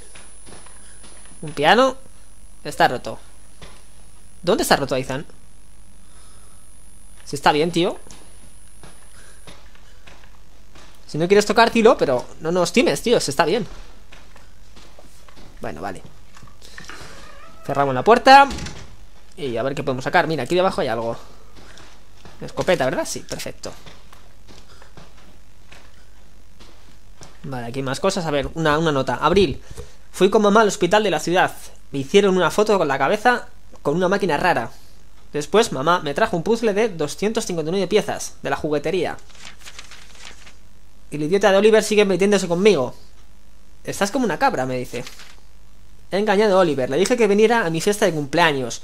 Un piano Está roto ¿Dónde está roto, Aizan? Si está bien, tío Si no quieres tocar, tilo Pero no nos times, tío, si está bien Bueno, vale Cerramos la puerta Y a ver qué podemos sacar Mira, aquí debajo hay algo Escopeta, ¿verdad? Sí, perfecto Vale, aquí hay más cosas. A ver, una, una nota. Abril. Fui con mamá al hospital de la ciudad. Me hicieron una foto con la cabeza con una máquina rara. Después, mamá me trajo un puzzle de 259 piezas de la juguetería. Y el idiota de Oliver sigue metiéndose conmigo. Estás como una cabra, me dice. He engañado a Oliver. Le dije que viniera a mi fiesta de cumpleaños.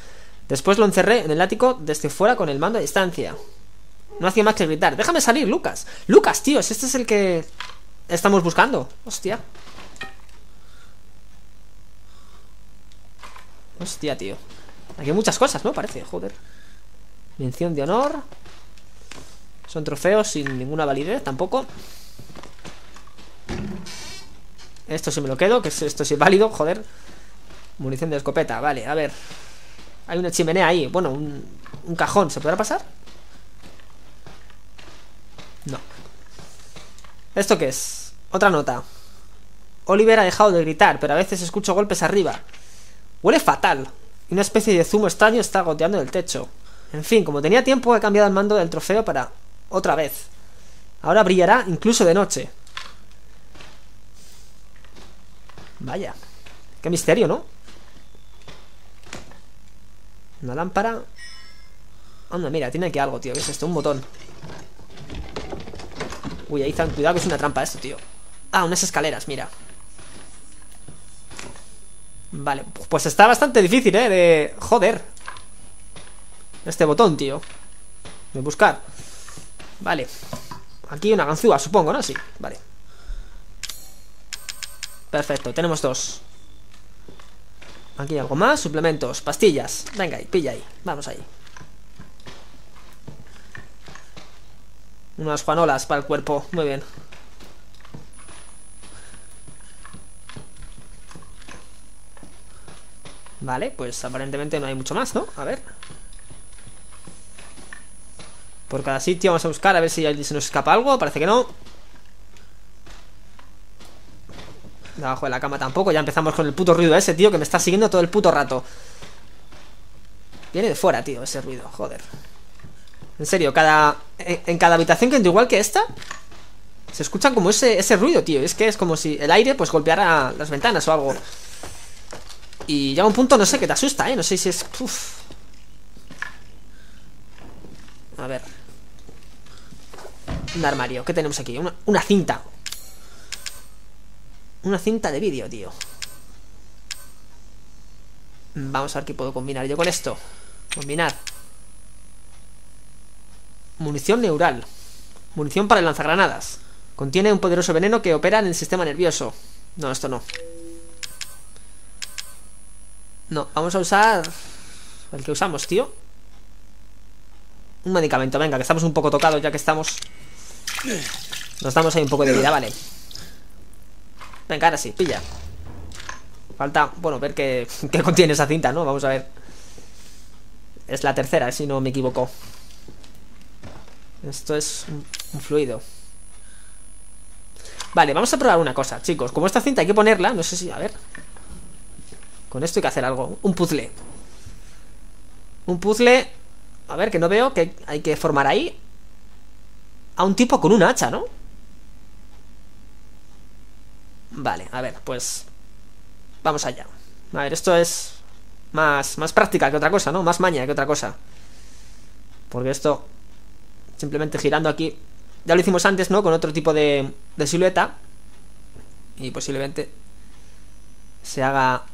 Después lo encerré en el ático desde fuera con el mando a distancia. No hacía más que gritar. Déjame salir, Lucas. Lucas, tío, este es el que estamos buscando. Hostia. Hostia, tío. Aquí hay muchas cosas, ¿no? Parece, joder. Mención de honor. Son trofeos sin ninguna validez tampoco. Esto sí me lo quedo, que esto sí es válido, joder. Munición de escopeta, vale, a ver. Hay una chimenea ahí. Bueno, un, un cajón. ¿Se podrá pasar? No. ¿Esto qué es? Otra nota. Oliver ha dejado de gritar, pero a veces escucho golpes arriba. Huele fatal. Y una especie de zumo extraño está goteando del techo. En fin, como tenía tiempo, he cambiado el mando del trofeo para otra vez. Ahora brillará incluso de noche. Vaya. Qué misterio, ¿no? Una lámpara. Anda, mira, tiene aquí algo, tío. ¿Qué es esto? Un botón. Uy, ahí están. Cuidado que es una trampa esto, tío. Ah, unas escaleras, mira. Vale, pues está bastante difícil, ¿eh? De... Joder. Este botón, tío. De buscar. Vale. Aquí una ganzúa, supongo, ¿no? Sí, vale. Perfecto, tenemos dos. Aquí algo más, suplementos, pastillas. Venga ahí, pilla ahí. Vamos ahí. Unas juanolas para el cuerpo. Muy bien. Vale, pues aparentemente no hay mucho más, ¿no? A ver. Por cada sitio vamos a buscar a ver si se nos escapa algo. Parece que no. Debajo de la cama tampoco. Ya empezamos con el puto ruido ese, tío, que me está siguiendo todo el puto rato. Viene de fuera, tío, ese ruido. Joder. En serio, cada en, cada habitación que entre igual que esta Se escucha como ese, ese ruido, tío Es que es como si el aire pues golpeara las ventanas o algo Y llega un punto, no sé, que te asusta, ¿eh? No sé si es... A ver Un armario, ¿qué tenemos aquí? Una, una cinta Una cinta de vídeo, tío Vamos a ver qué puedo combinar yo con esto Combinar Munición neural. Munición para lanzagranadas. Contiene un poderoso veneno que opera en el sistema nervioso. No, esto no. No, vamos a usar... El que usamos, tío. Un medicamento, venga, que estamos un poco tocados ya que estamos... Nos damos ahí un poco de vida, vale. Venga, ahora sí, pilla. Falta, bueno, ver qué, qué contiene esa cinta, ¿no? Vamos a ver. Es la tercera, si no me equivoco. Esto es un, un fluido. Vale, vamos a probar una cosa, chicos. Como esta cinta hay que ponerla, no sé si... A ver. Con esto hay que hacer algo. Un puzzle. Un puzzle... A ver, que no veo que hay que formar ahí a un tipo con un hacha, ¿no? Vale, a ver, pues Vamos allá A ver, esto es más, más práctica que otra cosa, ¿no? Más maña que otra cosa Porque esto Simplemente girando aquí Ya lo hicimos antes, ¿no? Con otro tipo de, de silueta Y posiblemente Se haga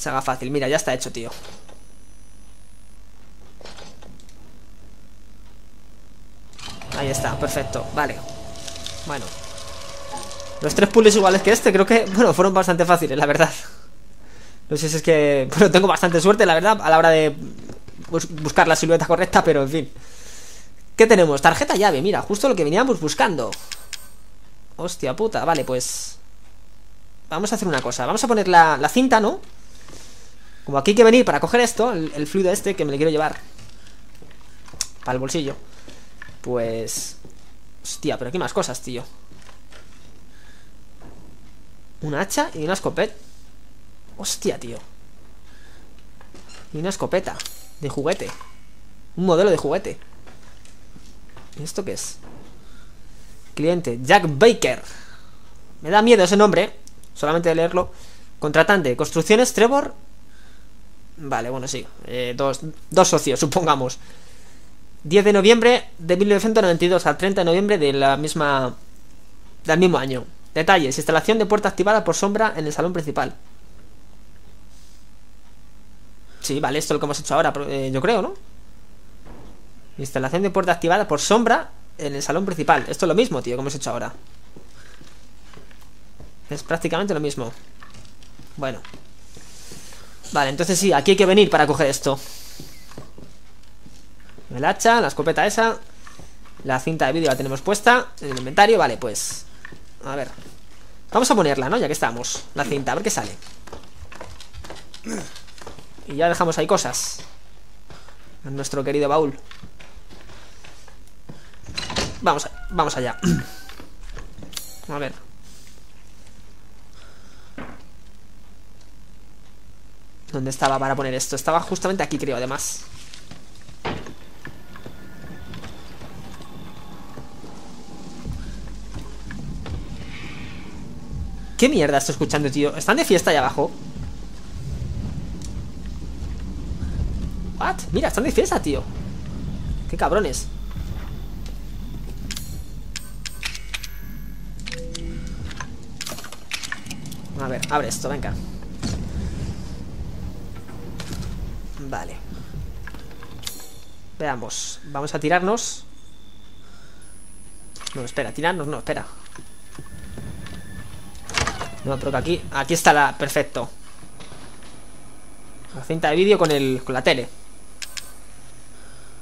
Se haga fácil, mira, ya está hecho, tío. Ahí está, perfecto, vale. Bueno. Los tres puzzles iguales que este Creo que, bueno, fueron bastante fáciles, la verdad. No sé si es que Bueno, tengo bastante suerte, la verdad A la hora de buscar la silueta correcta Pero, en fin. ¿Qué tenemos? Tarjeta llave, mira, justo lo que veníamos buscando. Hostia puta, vale, pues Vamos a hacer una cosa. Vamos a poner la, la cinta, ¿no? Como aquí hay que venir para coger esto el, fluido este que me lo quiero llevar Para el bolsillo pues... Hostia, pero aquí más cosas, tío. Un hacha y una escopeta. Hostia, tío. Y una escopeta De juguete. Un modelo de juguete. ¿Y esto qué es? Cliente, Jack Baker. Me da miedo ese nombre Solamente de leerlo. Contratante, construcciones Trevor Vale, bueno, sí eh, dos, dos socios, supongamos 10 de noviembre de 1992 al 30 de noviembre de la misma del mismo año. Detalles: instalación de puerta activada por sombra en el salón principal. Sí, vale, esto es lo que hemos hecho ahora, eh, yo creo, ¿no? Instalación de puerta activada por sombra en el salón principal. Esto es lo mismo, tío, que hemos hecho ahora. Es prácticamente lo mismo. Bueno. Vale, entonces sí, aquí hay que venir para coger esto. El hacha, la escopeta esa La cinta de vídeo la tenemos puesta En el inventario, vale, pues A ver. Vamos a ponerla, ¿no? Ya que estamos La cinta, a ver qué sale. Y ya dejamos ahí cosas. En nuestro querido baúl. Vamos, vamos allá. A ver ¿Dónde estaba para poner esto? Estaba justamente aquí, creo, además ¿Qué mierda estoy escuchando, tío? ¿Están de fiesta ahí abajo? ¿What? Mira, están de fiesta, tío Qué cabrones A ver, abre esto, venga Vale. Veamos. Vamos a tirarnos. No, espera, tirarnos, no, espera. No, pero que aquí, aquí está la... Perfecto. La cinta de vídeo con el... Con la tele.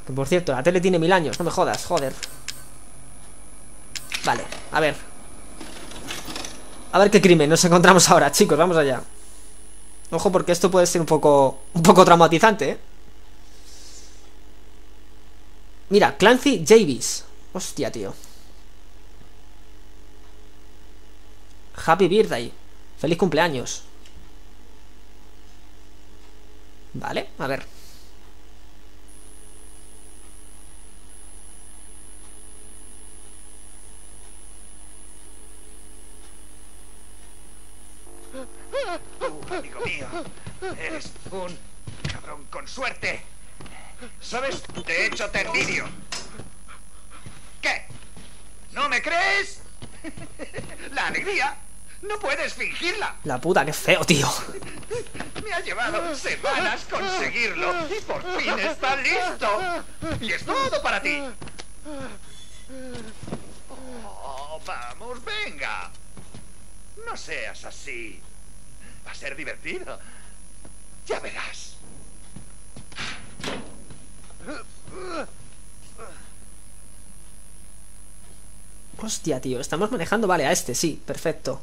Que por cierto, la tele tiene mil años No me jodas, joder. Vale, a ver. A ver qué crimen nos encontramos ahora, chicos Vamos allá Ojo porque esto puede ser un poco... Un poco traumatizante, ¿eh? Mira, Clancy Javis Hostia, tío Happy birthday. Feliz cumpleaños. Vale, a ver. amigo mío, eres un cabrón con suerte. ¿Sabes? De hecho, te envidio. ¿Qué? ¿No me crees? La alegría no puedes fingirla. La puta, qué feo, tío. Me ha llevado semanas conseguirlo y por fin está listo. Y es todo para ti. Oh, vamos, venga. No seas así. Va a ser divertido. Ya verás. Hostia, tío, estamos manejando, vale, a este, sí, perfecto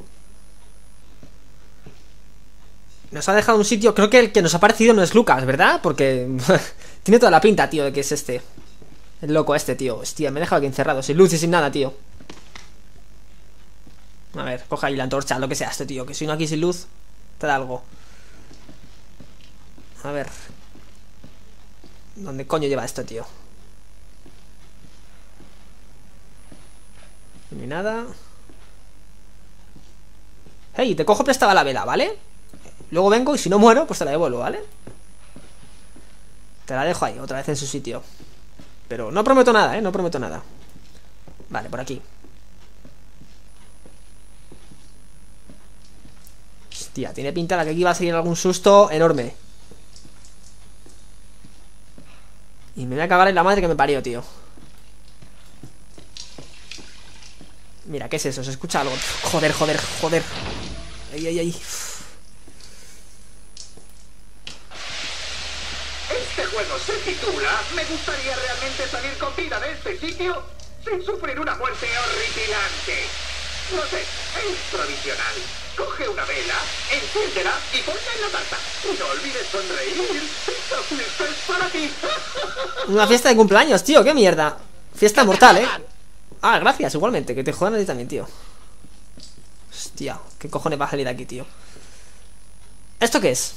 Nos ha dejado un sitio... Creo que el que nos ha parecido no es Lucas, ¿verdad? Porque... tiene toda la pinta, tío, de que es este. El loco este, tío. Hostia, me he dejado aquí encerrado. Sin luz y sin nada, tío. A ver, coja ahí la antorcha, lo que sea esto, tío. Que si no aquí sin luz, te algo. A ver. ¿Dónde coño lleva esto, tío? Ni nada. Hey, te cojo prestada la vela, ¿vale? Luego vengo y si no muero, pues te la devuelvo, ¿vale? Te la dejo ahí, otra vez en su sitio. Pero no prometo nada, ¿eh? No prometo nada. Vale, por aquí. Hostia, tiene pinta de que aquí va a salir algún susto enorme. Y me voy a cagar en la madre que me parió, tío. Mira, ¿qué es eso? ¿Se escucha algo? Joder, joder, joder. Ay, ay, ay. Este juego se titula Me gustaría realmente salir con vida de este sitio sin sufrir una muerte horripilante. No sé, es provisional. Coge una vela, enciéndela y ponla en la tarta. Y no olvides sonreír. Esta fiesta es para ti. Una fiesta de cumpleaños, tío, qué mierda. Fiesta mortal, eh. Ah, gracias, igualmente, que te jodan a ti también, tío. Hostia, ¿qué cojones va a salir de aquí, tío? ¿Esto qué es?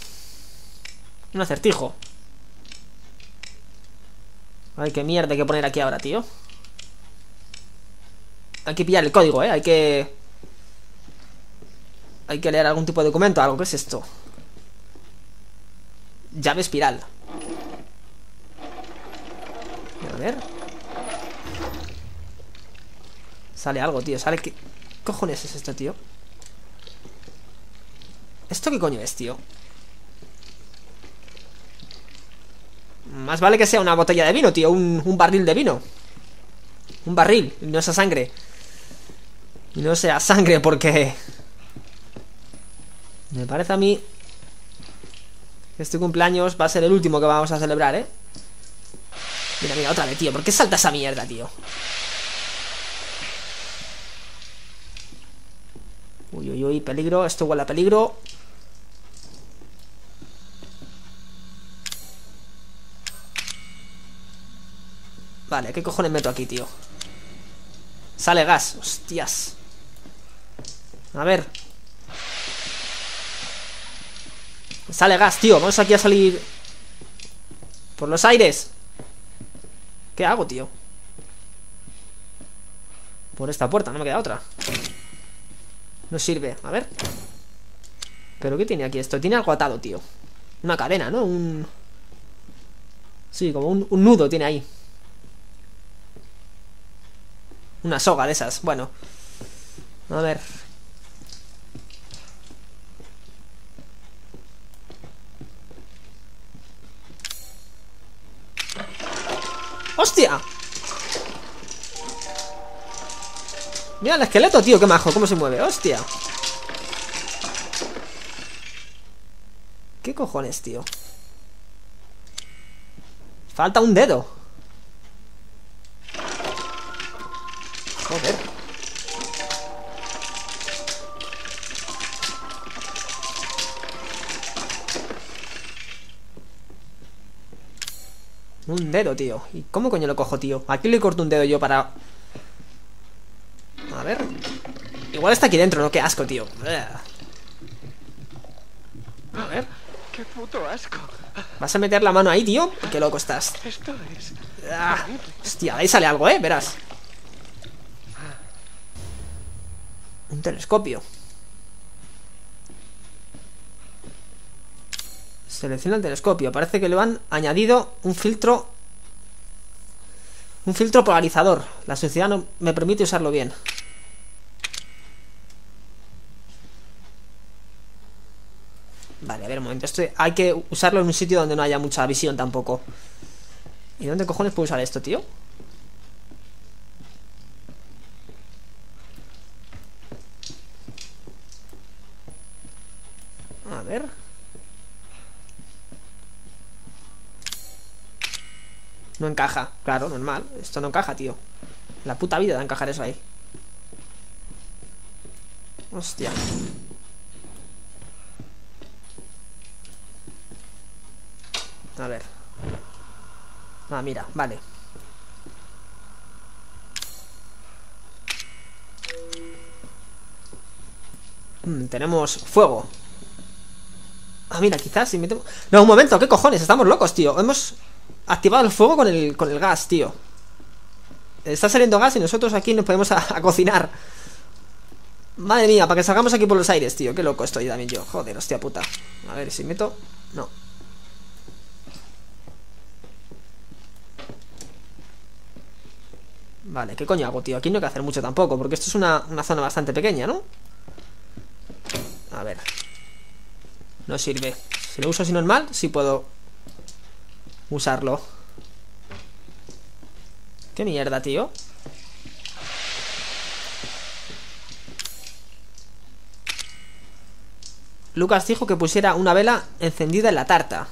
Un acertijo. Ay, qué mierda hay que poner aquí ahora, tío. Hay que pillar el código, ¿eh? Hay que... Hay que leer algún tipo de documento, algo. ¿Qué es esto? Llave espiral. A ver. Sale algo, tío. Sale que... ¿Qué cojones es esto, tío? ¿Esto qué coño es, tío? Más vale que sea una botella de vino, tío Un, barril de vino Un barril, no esa sangre Y no sea sangre porque... Me parece a mí que este cumpleaños va a ser el último que vamos a celebrar, ¿eh? Mira, mira, otra vez, tío. ¿Por qué salta esa mierda, tío? Uy, uy, uy, peligro. Esto huele a peligro. Vale, ¿qué cojones meto aquí, tío? Sale gas, hostias A ver Sale gas, tío. Vamos aquí a salir. Por los aires. ¿Qué hago, tío? Por esta puerta, no me queda otra. No sirve, a ver. ¿Pero qué tiene aquí esto? Tiene algo atado, tío. Una cadena, ¿no? Un... Sí, como un, un nudo tiene ahí. Una soga de esas, bueno. A ver ¡Hostia! Mira el esqueleto, tío, qué majo, cómo se mueve, hostia ¿Qué cojones, tío? Falta un dedo dedo, tío ¿Y cómo coño lo cojo, tío? Aquí le corto un dedo yo para... A ver Igual está aquí dentro, ¿no? Qué asco, tío A ver ¡Qué puto asco! ¿Vas a meter la mano ahí, tío? Qué loco estás Esto es... Ah, Hostia, ahí sale algo, ¿eh? Verás Un telescopio Selecciona el telescopio Parece que le han añadido un filtro Un filtro polarizador. La sociedad no me permite usarlo bien. Vale, a ver un momento. Esto hay que usarlo en un sitio donde no haya mucha visión tampoco. ¿Y dónde cojones puedo usar esto, tío? A ver No encaja, claro, normal Esto no encaja, tío La puta vida de encajar eso ahí Hostia A ver. Ah, mira, vale. Mm, tenemos fuego. Ah, mira, quizás si metemos... No, un momento, ¿qué cojones? Estamos locos, tío. Hemos activado el fuego con el, con el gas, tío. Está saliendo gas y nosotros aquí nos podemos a, cocinar. Madre mía, para que salgamos aquí por los aires, tío. Qué loco estoy también yo. Joder, hostia puta. A ver si meto... No. Vale, ¿qué coño hago, tío? Aquí no hay que hacer mucho tampoco, porque esto es una, una zona bastante pequeña, ¿no? A ver. No sirve. Si lo uso así normal, sí puedo usarlo. ¿Qué mierda, tío? Lucas dijo que pusiera una vela encendida en la tarta.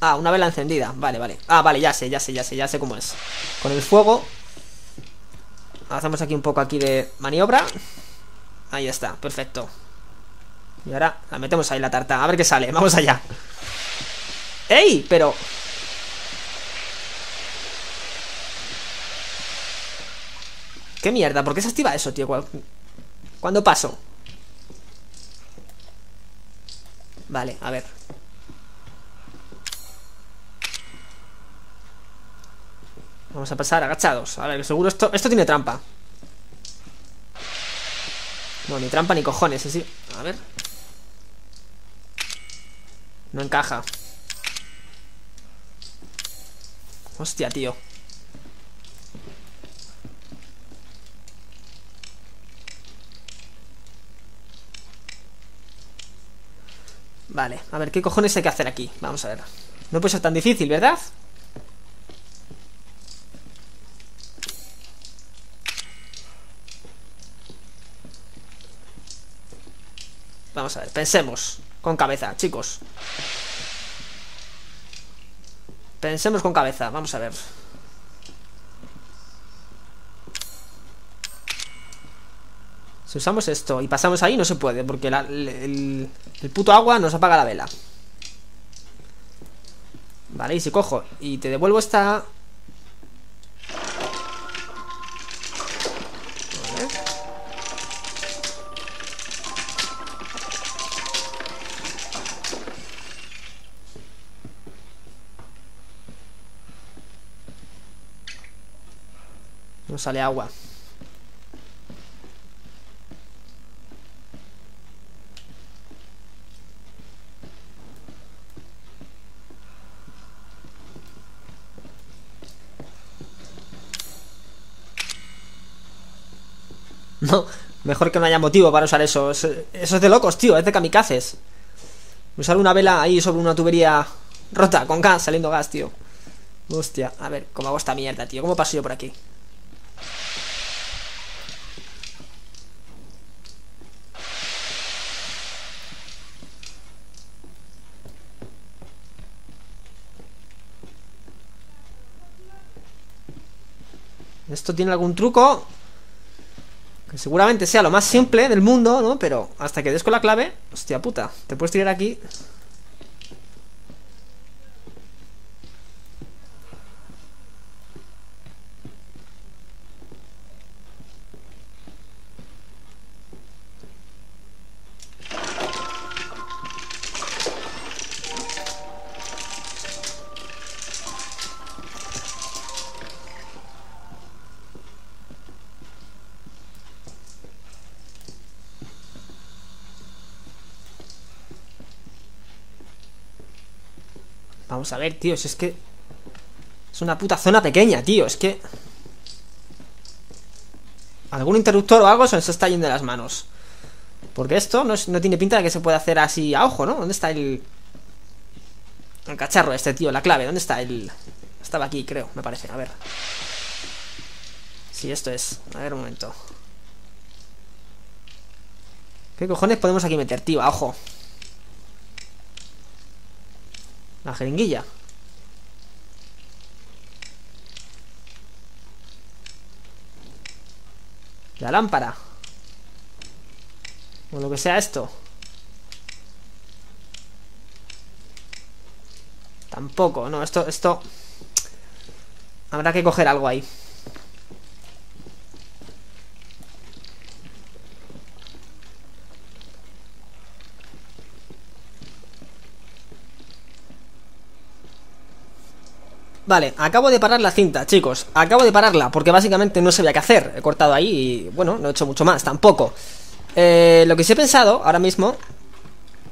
Ah, una vela encendida. Vale, vale. Ah, vale, ya sé, ya sé, ya sé, ya sé cómo es. Con el fuego. Hacemos aquí un poco aquí de maniobra. Ahí está, perfecto. Y ahora la metemos ahí la tarta. A ver qué sale. Vamos allá. ¡Ey! Pero... ¿Qué mierda? ¿Por qué se activa eso, tío? ¿Cuándo paso? Vale, a ver Vamos a pasar agachados A ver, seguro esto, esto tiene trampa No, ni trampa ni cojones, así A ver No encaja Hostia, tío Vale, a ver, ¿qué cojones hay que hacer aquí? Vamos a ver No puede ser tan difícil, ¿verdad? Vamos a ver, pensemos Con cabeza, chicos. Pensemos con cabeza, vamos a ver. Si usamos esto y pasamos ahí no se puede Porque el, el puto agua nos apaga la vela. Vale, y si cojo y te devuelvo esta sale agua. No, mejor que no haya motivo para usar eso. Eso, es de locos, tío, es de kamikazes. Usar una vela ahí sobre una tubería rota, con gas, saliendo gas, tío. Hostia, a ver, ¿cómo hago esta mierda, tío? ¿Cómo paso yo por aquí? Esto tiene algún truco Que seguramente sea lo más simple del mundo, ¿no? Pero hasta que des con la clave Hostia puta, te puedes tirar aquí Vamos a ver, tío, si es que... Es una puta zona pequeña, tío, es que... Algún interruptor o algo se nos está yendo de las manos. Porque esto no, tiene pinta de que se pueda hacer así a ojo, ¿no? ¿Dónde está el... El cacharro este, tío, la clave, ¿dónde está el...? Estaba aquí, creo, me parece, a ver. Sí, esto es, a ver un momento. ¿Qué cojones podemos aquí meter, tío? A ojo La jeringuilla. La lámpara. O lo que sea esto. Tampoco, no, esto, esto... Habrá que coger algo ahí. Vale, acabo de parar la cinta, chicos. Acabo de pararla, porque básicamente no sabía qué hacer. He cortado ahí y, bueno, no he hecho mucho más Tampoco. Eh, Lo que sí he pensado ahora mismo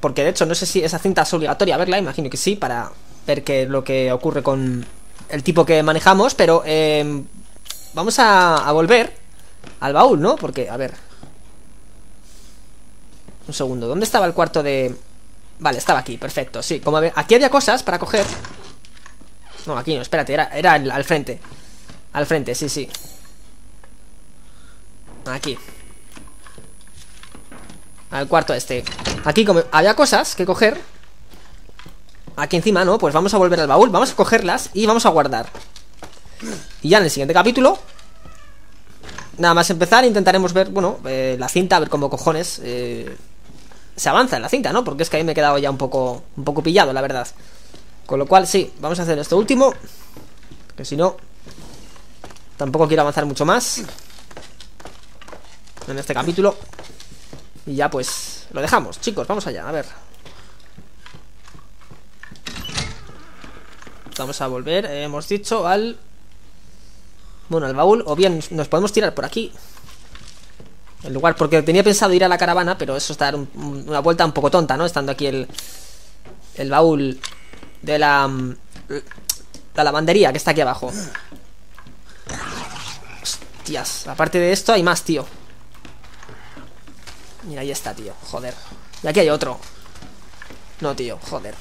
Porque de hecho no sé si esa cinta es obligatoria verla Imagino que sí, para ver qué es lo que ocurre con el tipo que manejamos Pero eh, vamos a, volver al baúl, ¿no? Porque, a ver. Un segundo, ¿dónde estaba el cuarto de...? Vale, estaba aquí, perfecto, sí. Como Aquí había cosas para coger no, aquí no, espérate, era, era al frente. Al frente, sí, sí. Aquí. Al cuarto este. Aquí como había cosas que coger. Aquí encima, ¿no? Pues vamos a volver al baúl Vamos a cogerlas y vamos a guardar. Y ya en el siguiente capítulo Nada más empezar intentaremos ver, bueno, eh, la cinta A ver cómo cojones eh, Se avanza en la cinta, ¿no? Porque es que ahí me he quedado ya un poco Un poco pillado, la verdad con lo cual, sí, vamos a hacer esto último Que si no Tampoco quiero avanzar mucho más En este capítulo Y ya pues Lo dejamos, chicos, vamos allá, a ver Vamos a volver, hemos dicho, al... Bueno, al baúl O bien nos podemos tirar por aquí El lugar, porque tenía pensado ir a la caravana Pero eso está dar una vuelta un poco tonta, ¿no? Estando aquí el... El baúl de la... Mm, la lavandería que está aquí abajo. Hostias, aparte de esto hay más, tío. Mira, ahí está, tío, joder. Y aquí hay otro. No, tío, joder.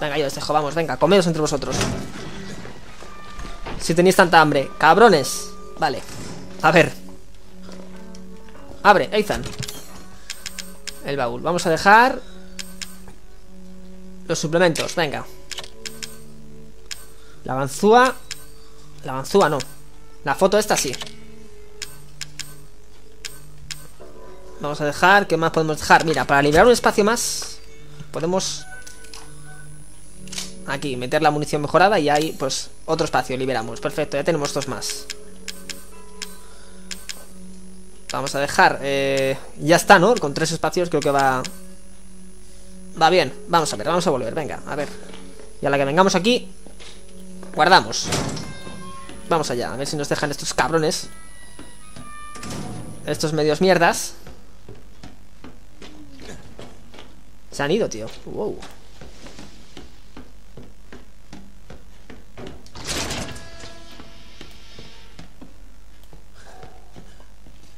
Venga, yo os dejo, vamos, venga, comedos entre vosotros. Si tenéis tanta hambre. Cabrones. Vale, a ver. Abre, Ethan. El baúl, vamos a dejar los suplementos, venga. La ganzúa La ganzúa no. La foto esta sí. Vamos a dejar, ¿qué más podemos dejar? Mira, para liberar un espacio más Podemos Aquí, meter la munición mejorada Y ahí, pues, otro espacio liberamos. Perfecto, ya tenemos dos más. Vamos a dejar eh, Ya está, ¿no? Con tres espacios creo que va Va bien, vamos a ver, vamos a volver, venga, a ver. Y a la que vengamos aquí Guardamos. Vamos allá, a ver si nos dejan estos cabrones. Estos medios mierdas. Se han ido, tío. Wow.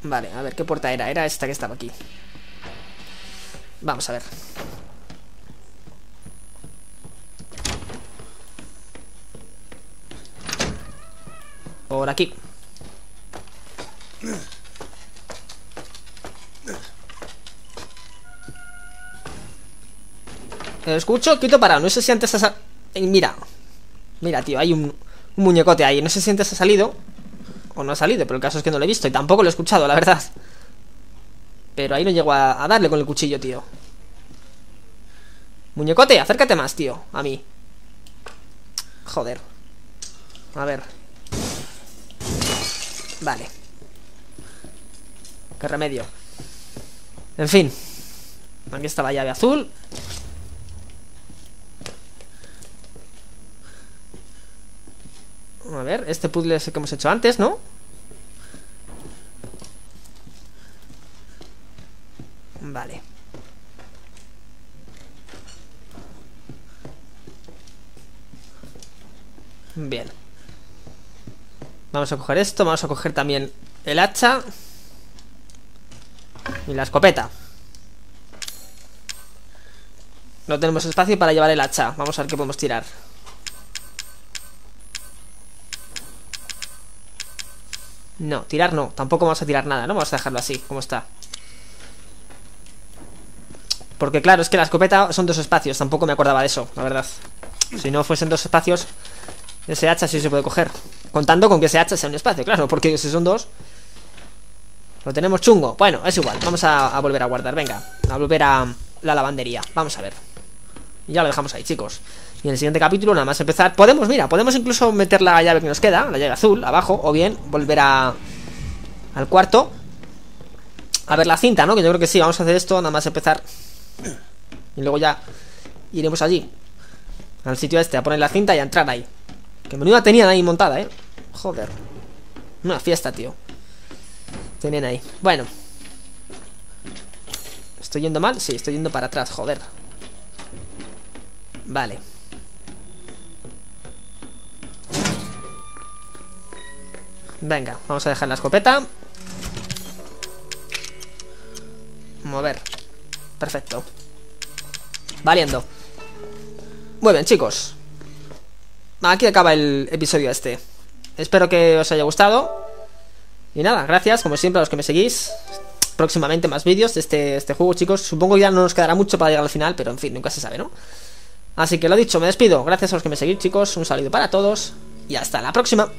Vale, a ver, ¿qué puerta era? Era esta que estaba aquí. Vamos a ver Por aquí. Escucho, quito parado. No sé si antes ha Mira. Mira, tío, hay un, muñecote ahí. No sé si antes ha salido O no ha salido, pero el caso es que no lo he visto Y tampoco lo he escuchado, la verdad. Pero ahí no llego a darle con el cuchillo, tío. Muñecote, acércate más, tío A mí. Joder. A ver Vale. Qué remedio. En fin. Aquí está la llave azul. A ver, este puzzle es el que hemos hecho antes, ¿no? Vale. Bien. Vamos a coger esto, vamos a coger también el hacha Y la escopeta. No tenemos espacio para llevar el hacha Vamos a ver qué podemos tirar. No, tirar no, tampoco vamos a tirar nada, ¿no? Vamos a dejarlo así, como está. Porque claro, es que la escopeta son dos espacios Tampoco me acordaba de eso, la verdad. Si no fuesen dos espacios Ese hacha sí se puede coger Contando con que hacha sea un espacio, claro, porque si son dos Lo tenemos chungo Bueno, es igual, vamos a, volver a guardar Venga, a volver a la lavandería Vamos a ver ya lo dejamos ahí, chicos Y en el siguiente capítulo, nada más empezar, podemos, mira, podemos incluso meter la llave que nos queda, la llave azul, abajo, o bien volver a al cuarto. A ver la cinta, ¿no? Que yo creo que sí, vamos a hacer esto, nada más empezar. Y luego ya iremos allí. Al sitio este, a poner la cinta y a entrar ahí. Que menuda tenían ahí montada, ¿eh? Joder. Una fiesta, tío. Tenían ahí. Bueno. ¿Estoy yendo mal? Sí, estoy yendo para atrás, joder. Vale. Venga, vamos a dejar la escopeta. Mover. Perfecto. Valiendo. Muy bien, chicos. Aquí acaba el episodio este. Espero que os haya gustado. Y nada, gracias, como siempre, a los que me seguís. Próximamente más vídeos de este, este juego, chicos. Supongo que ya no nos quedará mucho para llegar al final, pero en fin, nunca se sabe, ¿no? Así que lo dicho, me despido. Gracias a los que me seguís, chicos. Un saludo para todos. Y hasta la próxima.